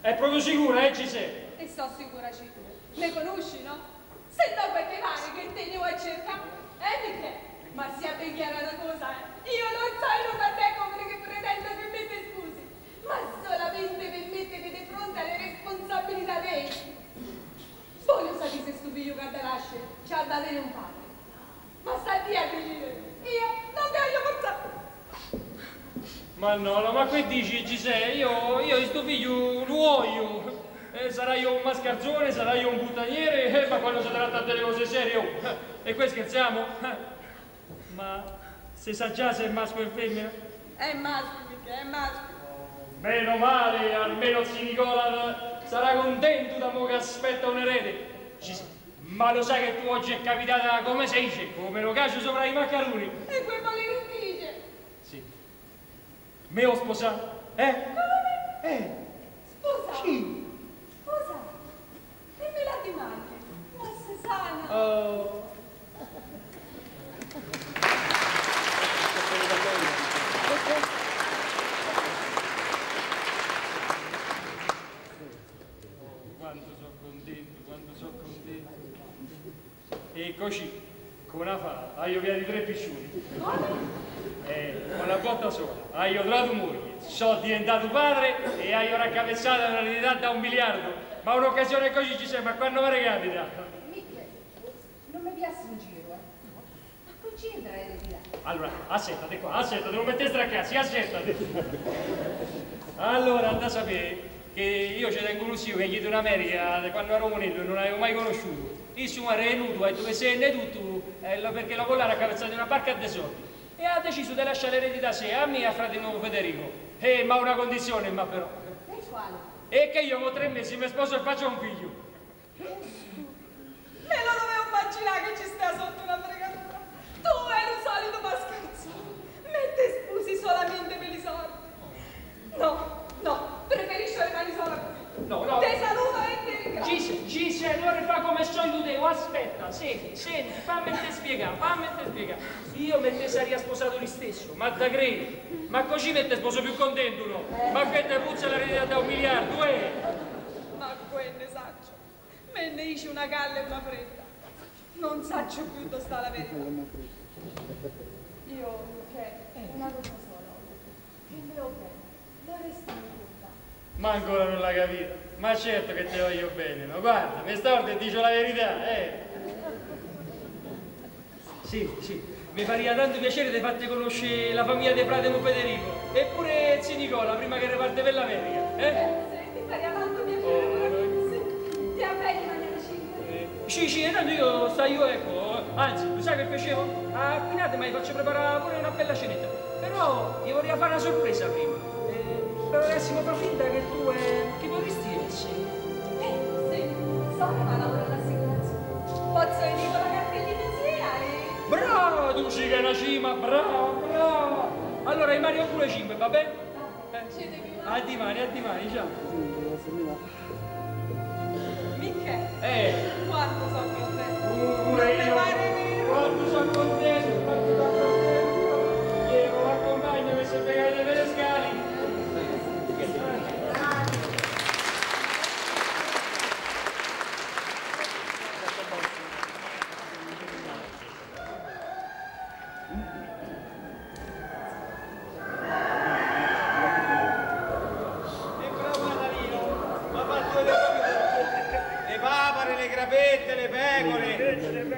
È proprio sicura, eh, ci sei? E sto sicura ci Le conosci, no? Se no perché pare che te ne vuoi cercare? Eh perché? Ma sia ben chiara una cosa, eh? Io non sono per te come che pretendo che ti scusi, ma solamente per mettere di fronte alle responsabilità dei. Voglio sapere se sto figlio che lascia c'ha da avere un padre. Ma sta a dire io non ti voglio portare. Ma no, ma che dici, ci sei? Io, io sto figlio lo voglio. Eh, sarà io un mascarzone, sarà io un buttaniere, eh, ma quando si tratta delle cose serie, oh, eh, e qui scherziamo? Eh, Ma se sa già se è maschio e femmina? È maschio, è maschio. Meno male, almeno zio Nicola sarà contento da mo che aspetta un erede. Ci Ma lo sai che tu oggi è capitata come si dice, come lo cacio sopra i maccheroni? E quel male che dice? Sì. Me ho sposato, eh? Eh. Scusa. Sì. Scusa. Dimmi la di manche. Ma sei sana. Oh. Quanto sono contento, quanto sono contento. E così, con una fa, via di tre piscioni. Eh, con una botta sola, hai trovato moglie, sono diventato padre e hai raccavezzato una eredità da un miliardo. Ma un'occasione così ci sei, ma quando mi recapita? Michele, non mi piace un giro, eh. Ma poi c'entra l'eredità. Allora, assettate qua, assettate, non mettete a cazzo, assettate. Allora, da sapere che io ci tengo un zio che gli in America da quando ero monello non l'avevo mai conosciuto. Il suo è venuto, ha detto che sei tutto, eh, perché lo collare ha cavezzato una barca di soldi. E ha deciso di lasciare l'eredità a sé, a me e a frate nuovo Federico. Eh, ma una condizione, ma però. E quale? E che io ho tre mesi mi sposo e faccio un figlio. Me lo dovevo immaginare che ci sta sotto una fregatura. Tu eri un solito mascarzone. Me te spusi solamente per i soldi. No, no, preferisco rimani sola così. No, no. Te saluto e ti ringrazio. Gise, allora fa come sto io devo, aspetta, senti, senti, fammi te spiegare, fammi te spiegare. Io me te sarei sposato lo stesso, ma da credi? Ma così me te sposo più contento, no? Ma che te puzza la verità da un miliardo, eh? Ma quelle saccio. Me ne dici una galla e una fretta. Non saccio più dove sta la verità. Io, che una cosa sola. Che me lo bene. Vorresti tutta. Ma ancora non l'ha capito. Ma certo che te voglio bene, no? Guarda, mi sto e dico la verità, eh? Sì, sì, mi faria tanto piacere di farti conoscere la famiglia di Fratemo Federico. Eppure zio Nicola, prima che riparte per l'America, eh? Senti, faria tanto piacere. Sì. Ti abbelli maniera cinque. Sì, sì, e tanto io sta io, ecco, anzi, lo sai che facevo? A Pinate mi faccio preparare pure una bella cenetta. Però io vorrei fare una sorpresa prima. Però adesso fa finta che tu, eh, che vorresti essere? Eh, sì. So che va a lavorare all'assicurazione. Pozzo di dico la cartellina sia. Brava, tu sì che è una cima, brava, brava. Allora, rimani pure 5, va bene? Eh. Ci devi A dimani, a dimani, ciao. Michele, Eh, quanto sono contento. pure Non papere, le pecore,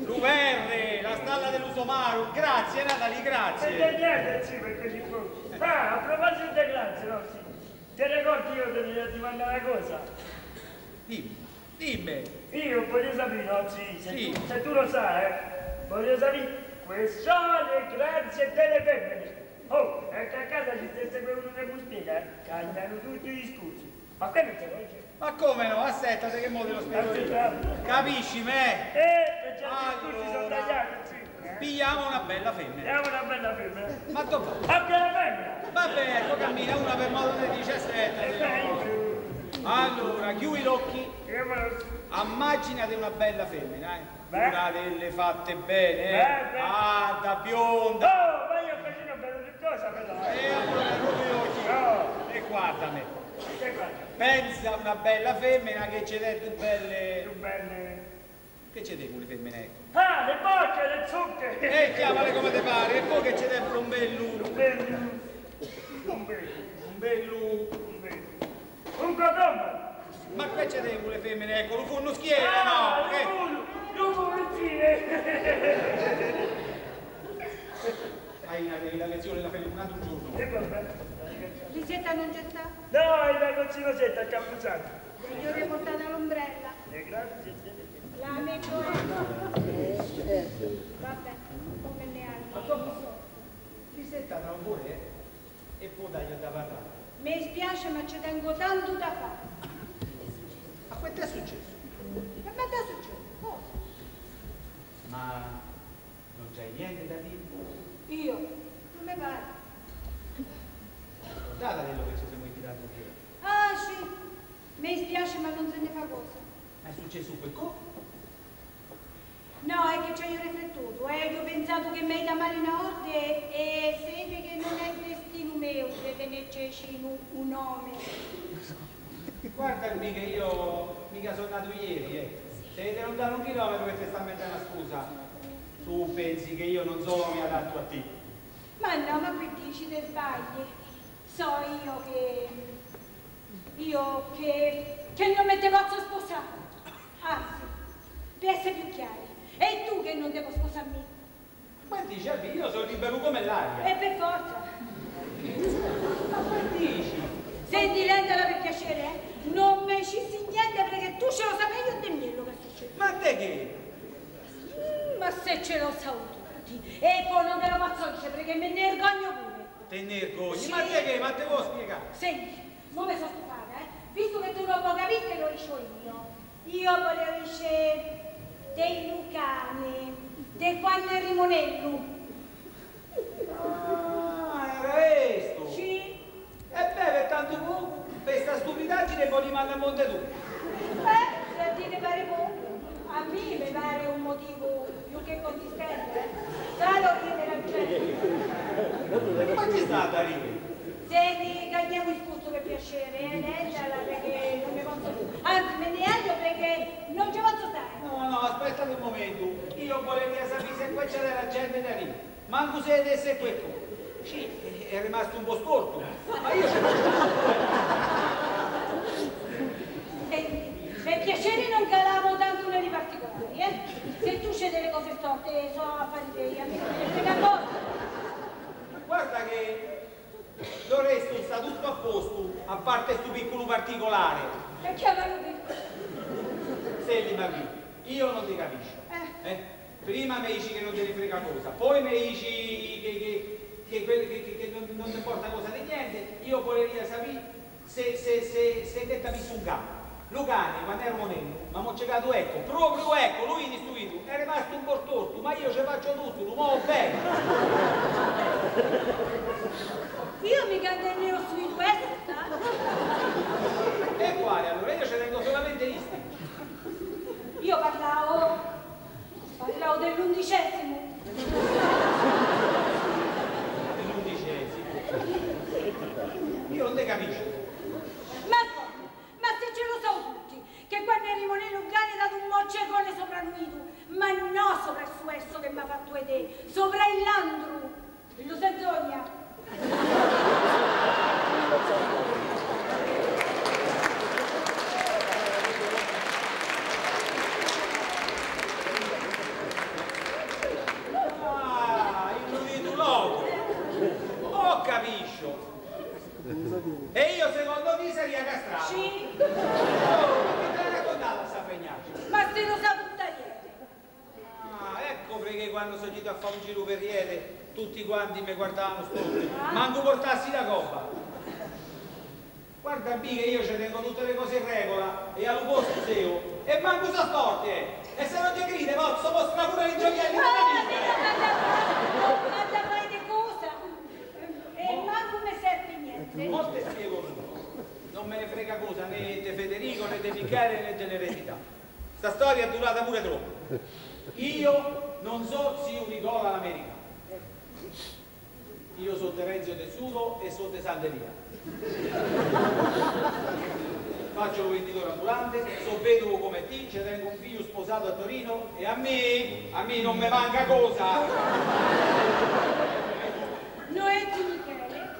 l'uverre, la stalla dell'usomaru. Grazie Natali, E grazie. niente, sì, perché ci fu. Ah, a proposito di grazie, no, sì. Ti ricordi io te ne ti mandare una cosa? Dimmi, dimmi. Io voglio sapere, no, sì, se, Sì. Tu, se tu lo sai, eh, voglio sapere queste sono le grazie delle femmine. Oh, è che a casa ci stesse uno che mi spiega, eh, cambiano tutti gli scusi. Ma quello ce lo dice. Ma come no? Aspettate che te lo spiego io. Capisci me? Eh, scusi sono Allora. tagliati, sì. Eh? Pigliamo una bella femmina. Diamo una bella femmina. Ma dov'è? Anche la femmina. Vabbè, ecco cammina una per modo di 17. E se no. Allora, chiudi gli occhi. Me Immaginate una bella femmina, eh. Beh. Una delle fatte bene, eh. Beh, beh. Ah, da bionda. Oh, ma io faccio bello di cosa però. E allora chiudi gli occhi. No, E guardami. che cosa? Pensa a una bella femmina che c'è dentro belle... Più belle. Che c'è dentro le femmine, ecco? Ah, le bocce, le zucche. E chiamale come te pare. E poi che c'è dentro un bello... Bello. Un bello. Un bello... Un bello. Un codombo. Ma che c'è dentro le femmine, ecco? Lo fanno schiere, Ah, no? Che... Lulu, Lulu, vicine. Hai la lezione la fai un altro giorno. E vabbè. Lisetta non c'è sta? No, il ragazzino setta a Capuzano. Gli ho riportato l'ombrella. E grazie. La metto è... Vabbè, come ne hai? Ti senta tra un po' eh? e poi dai da parlare. Mi spiace ma ci tengo tanto da fare. Ma che ti è successo? E ma da succede? Cosa? Ma non c'hai niente da dire? Io? Non mi pare. Data quello che ci siamo tirato via. Ah sì, mi spiace ma non se ne fa cosa. Ma è successo quel co? No, è che ci ho riflettuto, eh, io ho pensato che mi hai da male in ordine e sente che non è destino mio di tenerci un, un nome. Guarda mica io mica sono nato ieri, eh. Siete lontano un chilometro che ti sta mettendo una scusa. Tu pensi che io non sono mi adatto a te. Ma no, ma qui dici te sbagli. So io che... Io che... che non mi te posso sposare. Anzi, per essere più chiari, è tu che non devo sposarmi. Ma dici, Albi, io sono libero come l'aria. E per forza. Ma che dici? Senti, lentala per piacere, eh? Non mi ci si niente perché tu ce lo sai meglio di me quello che succede. Ma te che? Mm, ma se ce lo sai tutti. E poi non te lo posso dire perché me ne vergogno pure. Te ne vergogni? Sì. Ma te che? Ma te può spiegare? Senti, non mi sono stufata, eh? Visto che tu non capire che lo dico io. Io volevo dire dei Lucani, quando è Rimonello. Ah, era questo. Sì. E beh, per tanto poco, per sta stupidaggine poi rimane a monte tu. Eh, se a te ne pare poco, a me mi pare un motivo più che consistente. Sai lo ride la gente. Ma chi sta a ridere? Senti, cambiamo il gusto per piacere, eh? Lentala perché non mi posso più. Anzi, me ne aglio perché non ci posso stare. No, no, aspettate un momento. Io volevo sapere se qua c'era la gente da lì. Manco se vedesse questo. Sì, è rimasto un po' storto. Ma io ce l'ho. Senti, per piacere non calavo tanto nei particolari, eh? Se tu c'è delle cose storte, so a fare dei a me non me ne frega cosa. Guarda che il resto sta tutto a posto, a parte questo piccolo particolare. E chiamalo te. Senti Marie, io non ti capisco. eh? Prima mi dici che non te ne frega cosa, poi mi dici che, che, che, che- non, non ti importa cosa di niente. Io volevo sapere se, se, se, se te visto un campo. Lucani, quando ero monello, ma mo cecato ecco, proprio ecco, lui distruito, è rimasto un po' torto, ma io ci faccio tutto, lo muovo bene. Io mi canto il mio sweet west, eh? E quale allora? Io ci tengo solamente isti. Io parlavo, parlavo dell'undicesimo. L'undicesimo. Io non te capisco. Ma? Ma se ce lo so tutti, che quando eri monello Lugani dato un moccecone sopra lui ma no sopra il suo esso che mi ha fatto vedere, sopra il là Tu sei zogna. Ah, il udito loco. Oh, capisco. E io secondo te sarei castrato. Sì. Oh, che te l'hai raccontata sta fregnaccia? Ma se lo sa tutta ieri. Ah, ecco perché quando sono andato a fare un giro per Riete quanti mi guardavano storti. Manco portassi la coppa. Guarda B che io ci tengo tutte le cose in regola e allo posto seo e manco sta storti eh. E se non ti gride posso mostrare pure i gioielli Ma ma da fai di cosa? E manco mi serve niente. Mo te spiego. Non me ne frega cosa né di Federico né di Michele né dell'eredità. Sta storia è durata pure troppo. Io non so zio Nicola l'America. Io sono Terenzio Tessuto e sono di Sanderia. Faccio venditore ambulante, sono vedovo come ci tengo un figlio sposato a Torino e a me, a me non mi manca cosa. Noetti Michele.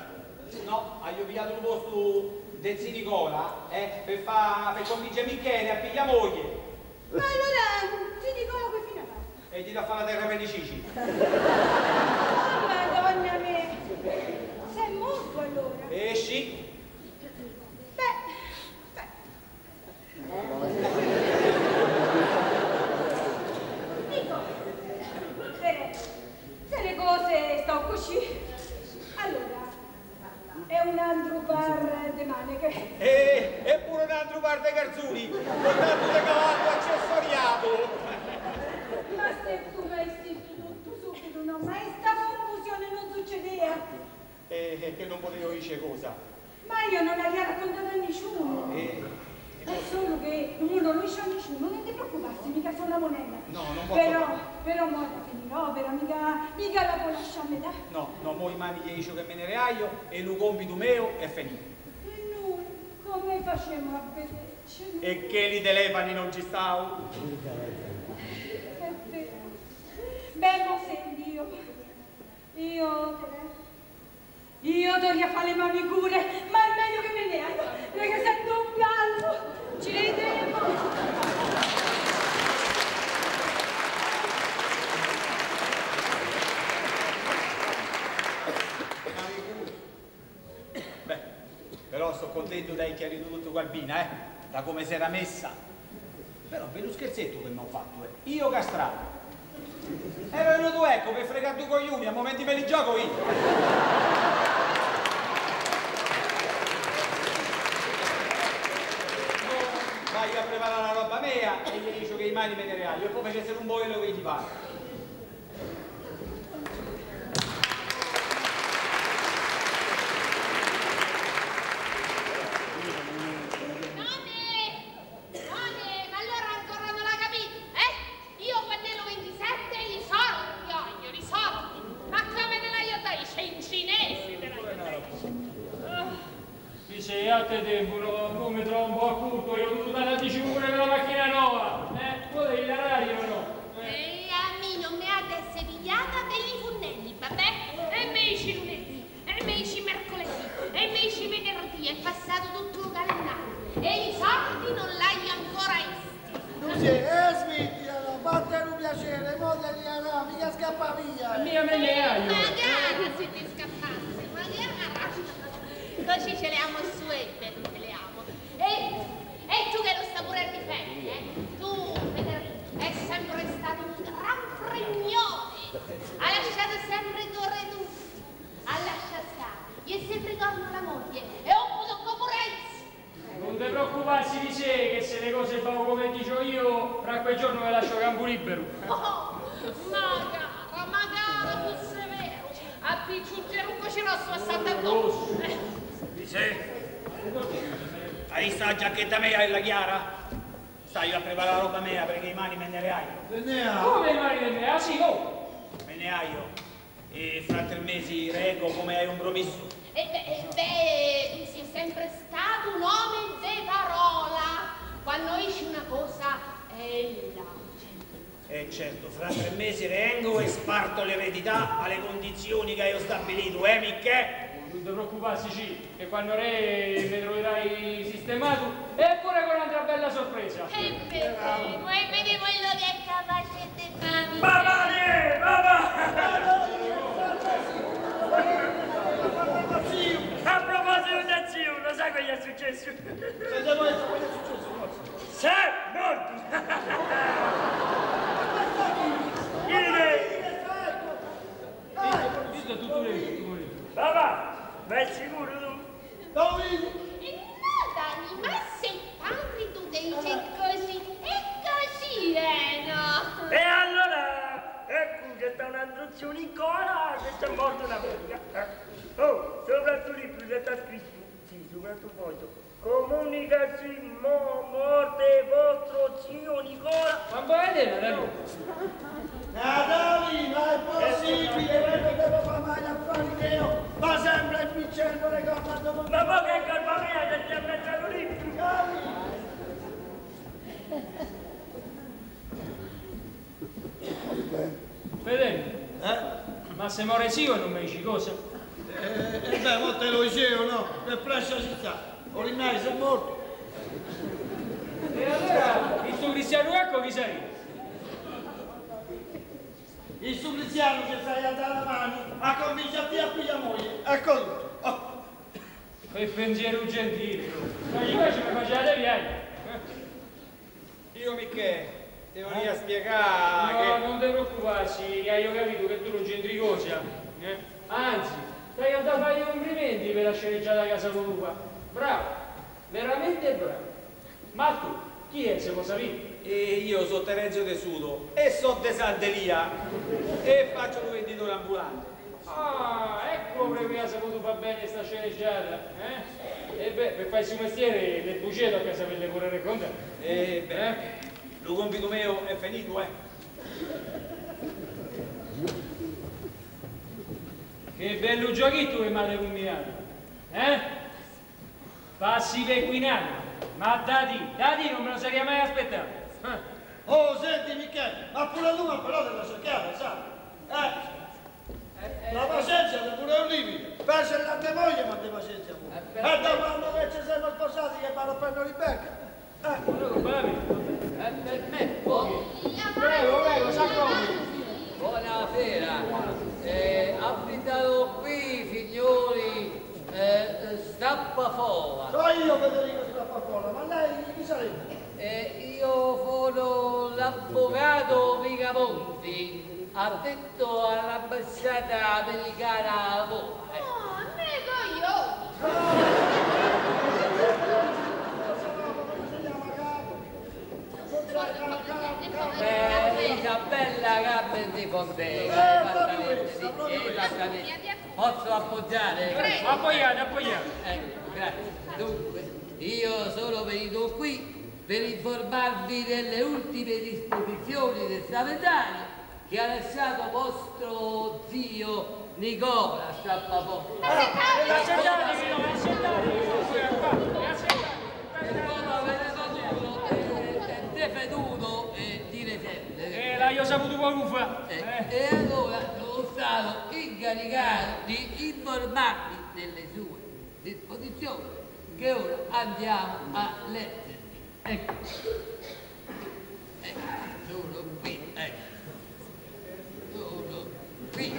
No, hai pigliato il posto del Nicola, eh, per, fa, per convincere Michele a piglia moglie Ma allora ti dico la che fine fatto? e ti dà fare la terra per i Cici. Sei morto allora. Esci, Beh, beh. Dico, se, se le cose sto così, allora è un altro par di maniche. e, e pure un altro par di garzuni, con tanto di cavallo accessoriato. Ma se tu avessi tutto subito, no, ma sta succedeva. E, e che non potevo dire cosa. Ma io non l'avevo raccontato a nessuno. E, È solo che uno non a nessuno, non ti preoccuparsi, mica sono una monella. No, non posso. Però, però mo alla fine l'opera, mica, mica la può lasciare a metà. no, no, mo i mani dico che me ne reaio e lo compito mio è finito. E noi come facciamo a vederci? E che li telefoni non ci stavo? Beh, mo senti io. Io te Io voglio fare le manicure, ma è meglio che me ne aio, perché sento un pianto. Ci vedremo. Beh, però sono contento di aver chiarito tutto Gualbina, eh? Da come si era messa. Però per lo scherzetto che mi ho fatto, eh? Io castrato. Era venuto ecco per fregare due coglioni, a momenti me li gioco io. Vai a preparare la roba mia e gli dico che i mani me ne reali, e poi facessero un boilo che gli pare. Il foglio. Comunicaci mo morte vostro zio Nicola. Ma Dario? Ah, Davi, ma è possibile, vedo che lo fa mai affari io, ma sempre vincendo le cose a dopo. Ma poi che è colpa mia che ti ha pensato libro? Vedete? Eh? Ma se muore zio non mi dici cosa? Eh, eh beh, ma te lo dicevo, no? Per presto si sta. Ormai sei morto. E allora, il tuo cristiano ecco chi sei? Il suo cristiano che stai a dare la mano ha cominciato a pigliare moglie. Ecco tutto. Oh. Che pensiero gentile. Ma gli invece mi facevate viaggi. Io Micche, devo venire a spiegare No, che... non ti preoccuparsi, che io ho capito che tu non c'entri cosa. eh? Anzi, stai andando a fare i complimenti per la sceneggiata a casa tua. Bravo, veramente bravo. Ma tu, chi è se lo sapevi? E io sono Terenzio Tesuto e so de Santeria e faccio un venditore ambulante. Ah, ecco perché ha saputo fare bene sta sceneggiata. Eh? E beh, per fare il suo mestiere le bugie tocca saperle pure raccontare. E beh, lo compito mio è finito, eh. Che bello giochetto che mi avete combinato. Eh? Passi per Quinano. Ma dati, dati non me lo sarei mai aspettato. Eh. Oh, senti Michele, ma pure tu però della cercata, sai? Eh? La pazienza è pure un limite. Pensa che la tua moglie ma te pazienza pure. E da quando che ci siamo sposati che vanno a prendere i becchi. Eh? Eh, per me, poi. Prego, prego, s'accomodi. Buonasera, eh, abitano qui signori eh, Strappafola. So io Federico Strappafola, ma lei chi sarebbe? Eh, io sono l'avvocato Vigamonti, addetto all'ambasciata americana a Roma. Oh, nego io. Eh, Isabella Carmen di esattamente, sì, esattamente. Posso appoggiare? Prego. Appoggiate, appoggiate. Ecco, grazie. Dunque, io sono venuto qui per informarvi delle ultime disposizioni testamentarie che ha lasciato vostro zio Nicola. Accettatevi, accettatevi. Come avete saputo, è devenuto e dire sempre. Eh, l'hai saputo qualcuno fa. Eh, Eh. E allora sono stato incaricato di informarvi delle sue disposizioni che ora andiamo a leggere. Ecco. Ecco, sono qui, ecco. Sono qui.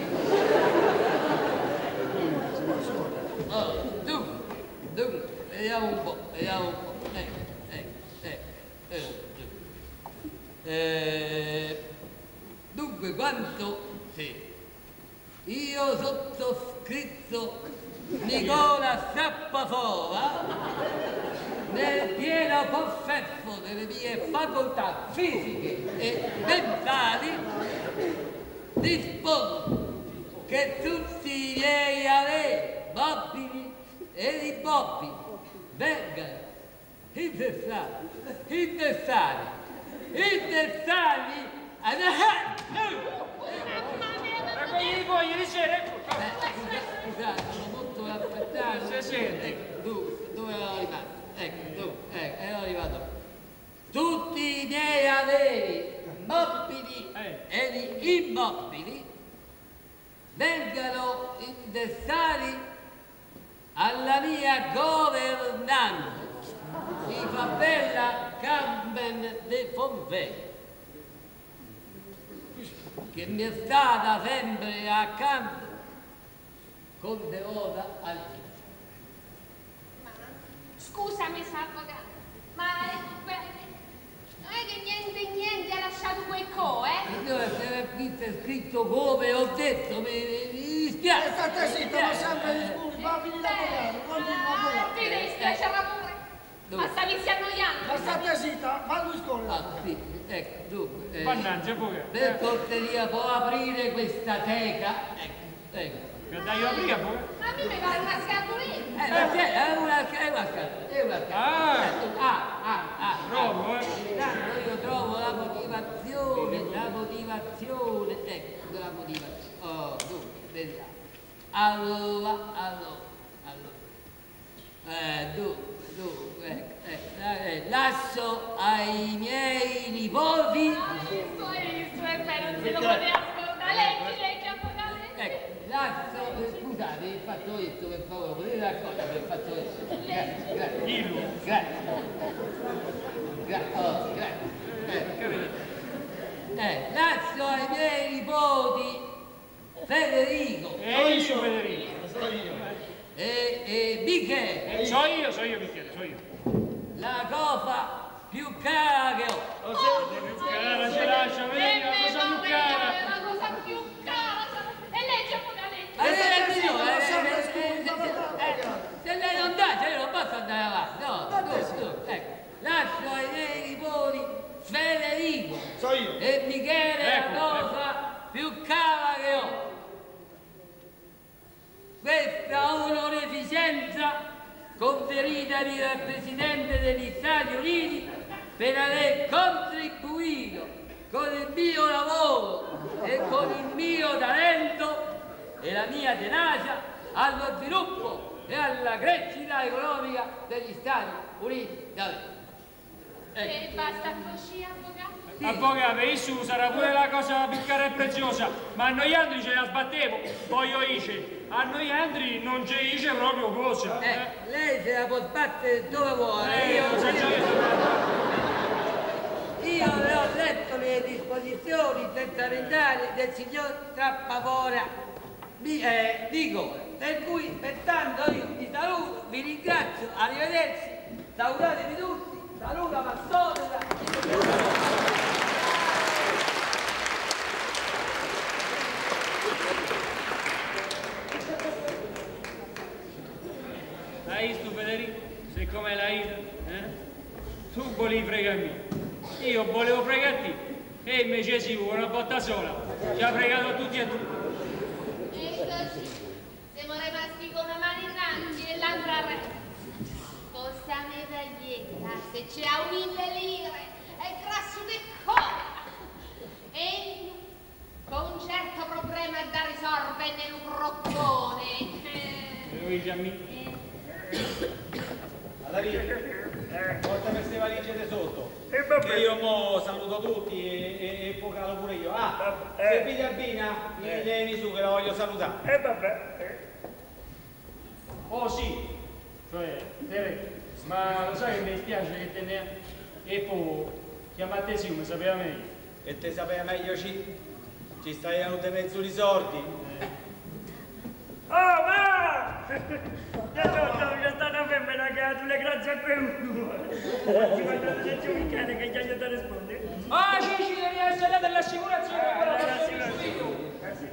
Oh, dunque, dunque, vediamo un po', vediamo un po'. Ecco, ecco, ecco. ecco. Eh, dunque, quanto sì. Io sottoscritto Nicola Strappafova nel pieno possesso delle mie facoltà fisiche e mentali dispongo che tutti i miei averi mobili e immobili vengano intestati, intestati, intestati ad Raccogli voi di sera, ecco. Scusate, sono molto sente. Ecco, dove, dove ero arrivato? Ecco, dove? Ecco, ero arrivato. Tutti i miei averi, mobili e gli immobili vengano intestati alla mia governante di favela Carmen de Fonfè che mi è stata sempre accanto con devota all'inizio. Scusami, avvocato, ma eh, beh, non è che niente niente ha lasciato quel co, eh? Signora, se c'è scritto come ho detto, mi, mi- mi dispiace. State zitto, ma sempre di scusi, va a finire l'avvocato, continua a Ah, parlare. mi dispiacerà pure. Ma stavi si annoiando. Ma state zitta, fa lui scolla. Ah, sì, ecco, dunque. eh, Mannaggia, avvocato. per cortesia può aprire questa teca? Ecco, ecco. Mi dai aprire, avvocato? A me mi pare una scatoletta. Eh, perché è una, è una carta, è una carta. Ah. ah, ah, ah. Trovo, eh. Intanto io trovo la motivazione, la motivazione, ecco, la motivazione. Oh, dunque, vediamo. Allora, allora, allora. Eh, dunque, dunque, ecco, eh, lascio ai miei nipoti, Questo è il suo e beh, non se lo poteva ascoltare. Leggi, leggi, avvocato. ecco, lascio, eh, scusate, il fatto questo, per favore, potete raccogliere il fatto questo. Grazie, grazie. Grazie. Gra- oh, grazie. Eh, eh, lascio ai miei nipoti Federico E io, Federico. E, e Michele, So io, so io, Michele, so io. la cosa più cara che ho. Più cara ce lascia, la cosa più cara. La cosa più cara. E avvocato, leggi. Eh, eh, signore, eh, eh, scusi, eh, ma eh, eh, Se lei non dà, cioè io non posso andare avanti. No, tu, tu, ecco. Lascio ai miei nipoti Federico So io. e Michele Ecco, la cosa più cara che ho. Questa è un'onorificenza conferitami dal Presidente degli Stati Uniti per aver contribuito con il mio lavoro e con il mio talento e la mia tenacia allo sviluppo e alla crescita economica degli Stati Uniti. Ecco. E basta così, avvocato. Sì. Avvocato, isso sarà pure la cosa più cara e preziosa, ma a noi altri ce la sbattevo, poi io dice, a noi altri non ci dice proprio cosa. Eh, lei se la può sbattere dove vuole. Eh, Io, già che io le ho letto le disposizioni testamentali del signor Trappavora Mi- eh, Vigore, per cui pertanto io vi saluto, vi ringrazio, arrivederci, salutatevi tutti, saluta Mastodora. Hai visto Federico? Siccome l'hai ida, eh? Tu volevi fregarmi, io volevo fregarti e invece si vuole una botta sola. Ci ha fregato a tutti e due. E così siamo rimasti con una mano innanzi e l'altra a re. Questa medaglietta, se c'è a mille lire, è grasso che cola. E con un certo problema da risolvere nel grottone. Eh, dici a me? Adalino, porta queste valigie di sotto. E vabbè. Che io mo saluto tutti e, e, e poi calo pure io. Ah, Eh. se vedi Albina, mi Eh. vieni su che la voglio salutare. E vabbè. eh. Oh sì, cioè, Tere, ma lo sai che mi dispiace che te ne... E poi, chiamate sì, mi sapeva meglio. E te sapeva meglio ci, ci stai venuti mezzo di sordi. Oh, ma! Io sono sta una femmina che ha le grazie a quello. Ci guardate senza un cane che già gli da rispondere. Ah, sì, sì, devi essere dell'assicurazione, quella Eh, subito.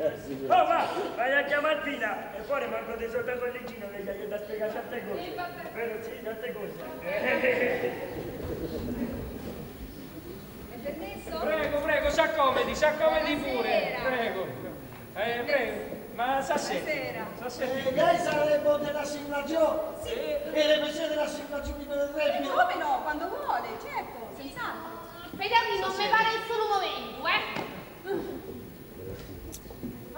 Oh, va, vai a chiamare Pina e poi manco di sotto con l'icino che gli aiuta a spiegare certe cose. Però sì, certe cose. È permesso? Prego, prego, s'accomodi, s'accomodi pure. Buonasera. Prego. Eh, prego. Ma stasera. Buonasera. Eh, Stasera. lei sarebbe dell'assicurazione? Sì. E le questioni dell'assicurazione per il Eh, reddito? come no? Quando vuole, certo, senz'altro. Federico, non mi pare il solo momento, eh?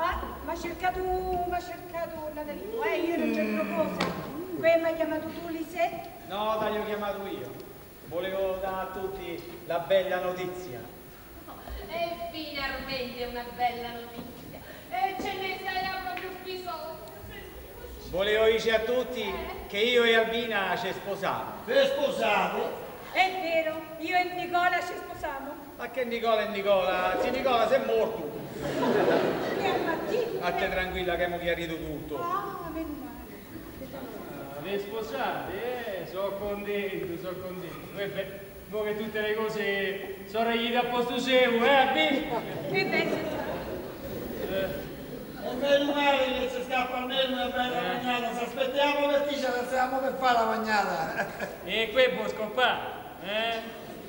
Ah, ma ha cercato, m'ha cercato Natalino, eh, io non c'entro cosa. Poi mi hai chiamato tu Lisette? No, t'ho chiamato io. Volevo dare a tutti la bella notizia. E finalmente una bella notizia. E ce ne sarà proprio bisogno. Volevo dire a tutti che io e Albina ci sposiamo. Per sposate? È vero, io e Nicola ci sposiamo. Ma che Nicola e Nicola? Sì, Nicola sei morto. Che al mattino. A te tranquilla che mo chiarito tutto. Ah, meno male. Ah, Vi sposate? Eh, sono contento, sono contento. E beh, voi che tutte le cose sono regnite a posto seu, eh? E beh, Eh, È meno male che ci scappa almeno una bella bagnata. Se aspettiamo che ti ce la stiamo per fare la bagnata. E qui può scoppare, eh?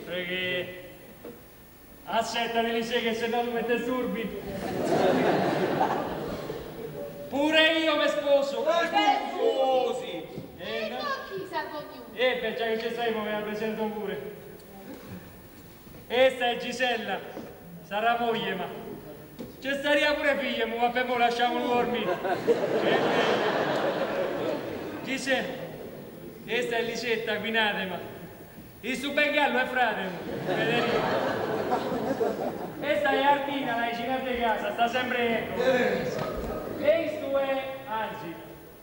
Perché... Aspetta sé che se no mi mette turbi. Pure io mi sposo. Sposi. E Eh, no? ma chi sa ognuno? Eh, beh, già che ci stai, me la presento pure. Questa è Gisella, sarà moglie, ma... Ci staria pure figlia, ma vabbè, mo lasciamo dormire. Gisella, questa è Lisetta, guinate, ma... Il suo bengallo è frate, Federico. Questa è Artina, la vicina di casa, sta sempre ecco. E questo è, anzi,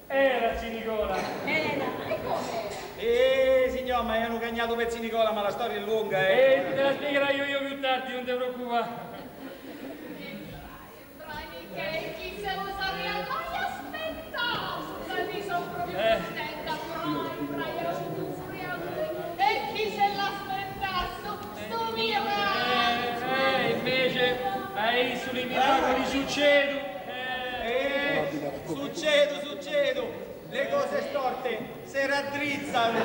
era Nicola. era. E com'era? Eh, signor, ma hanno cagnato pezzi Nicola, ma la storia è lunga, E eh. te la spiegherò io, io più tardi, non ti preoccupare. Brani che chi se lo Eh, Eh, succedo, succedo. Le cose storte si raddrizzano.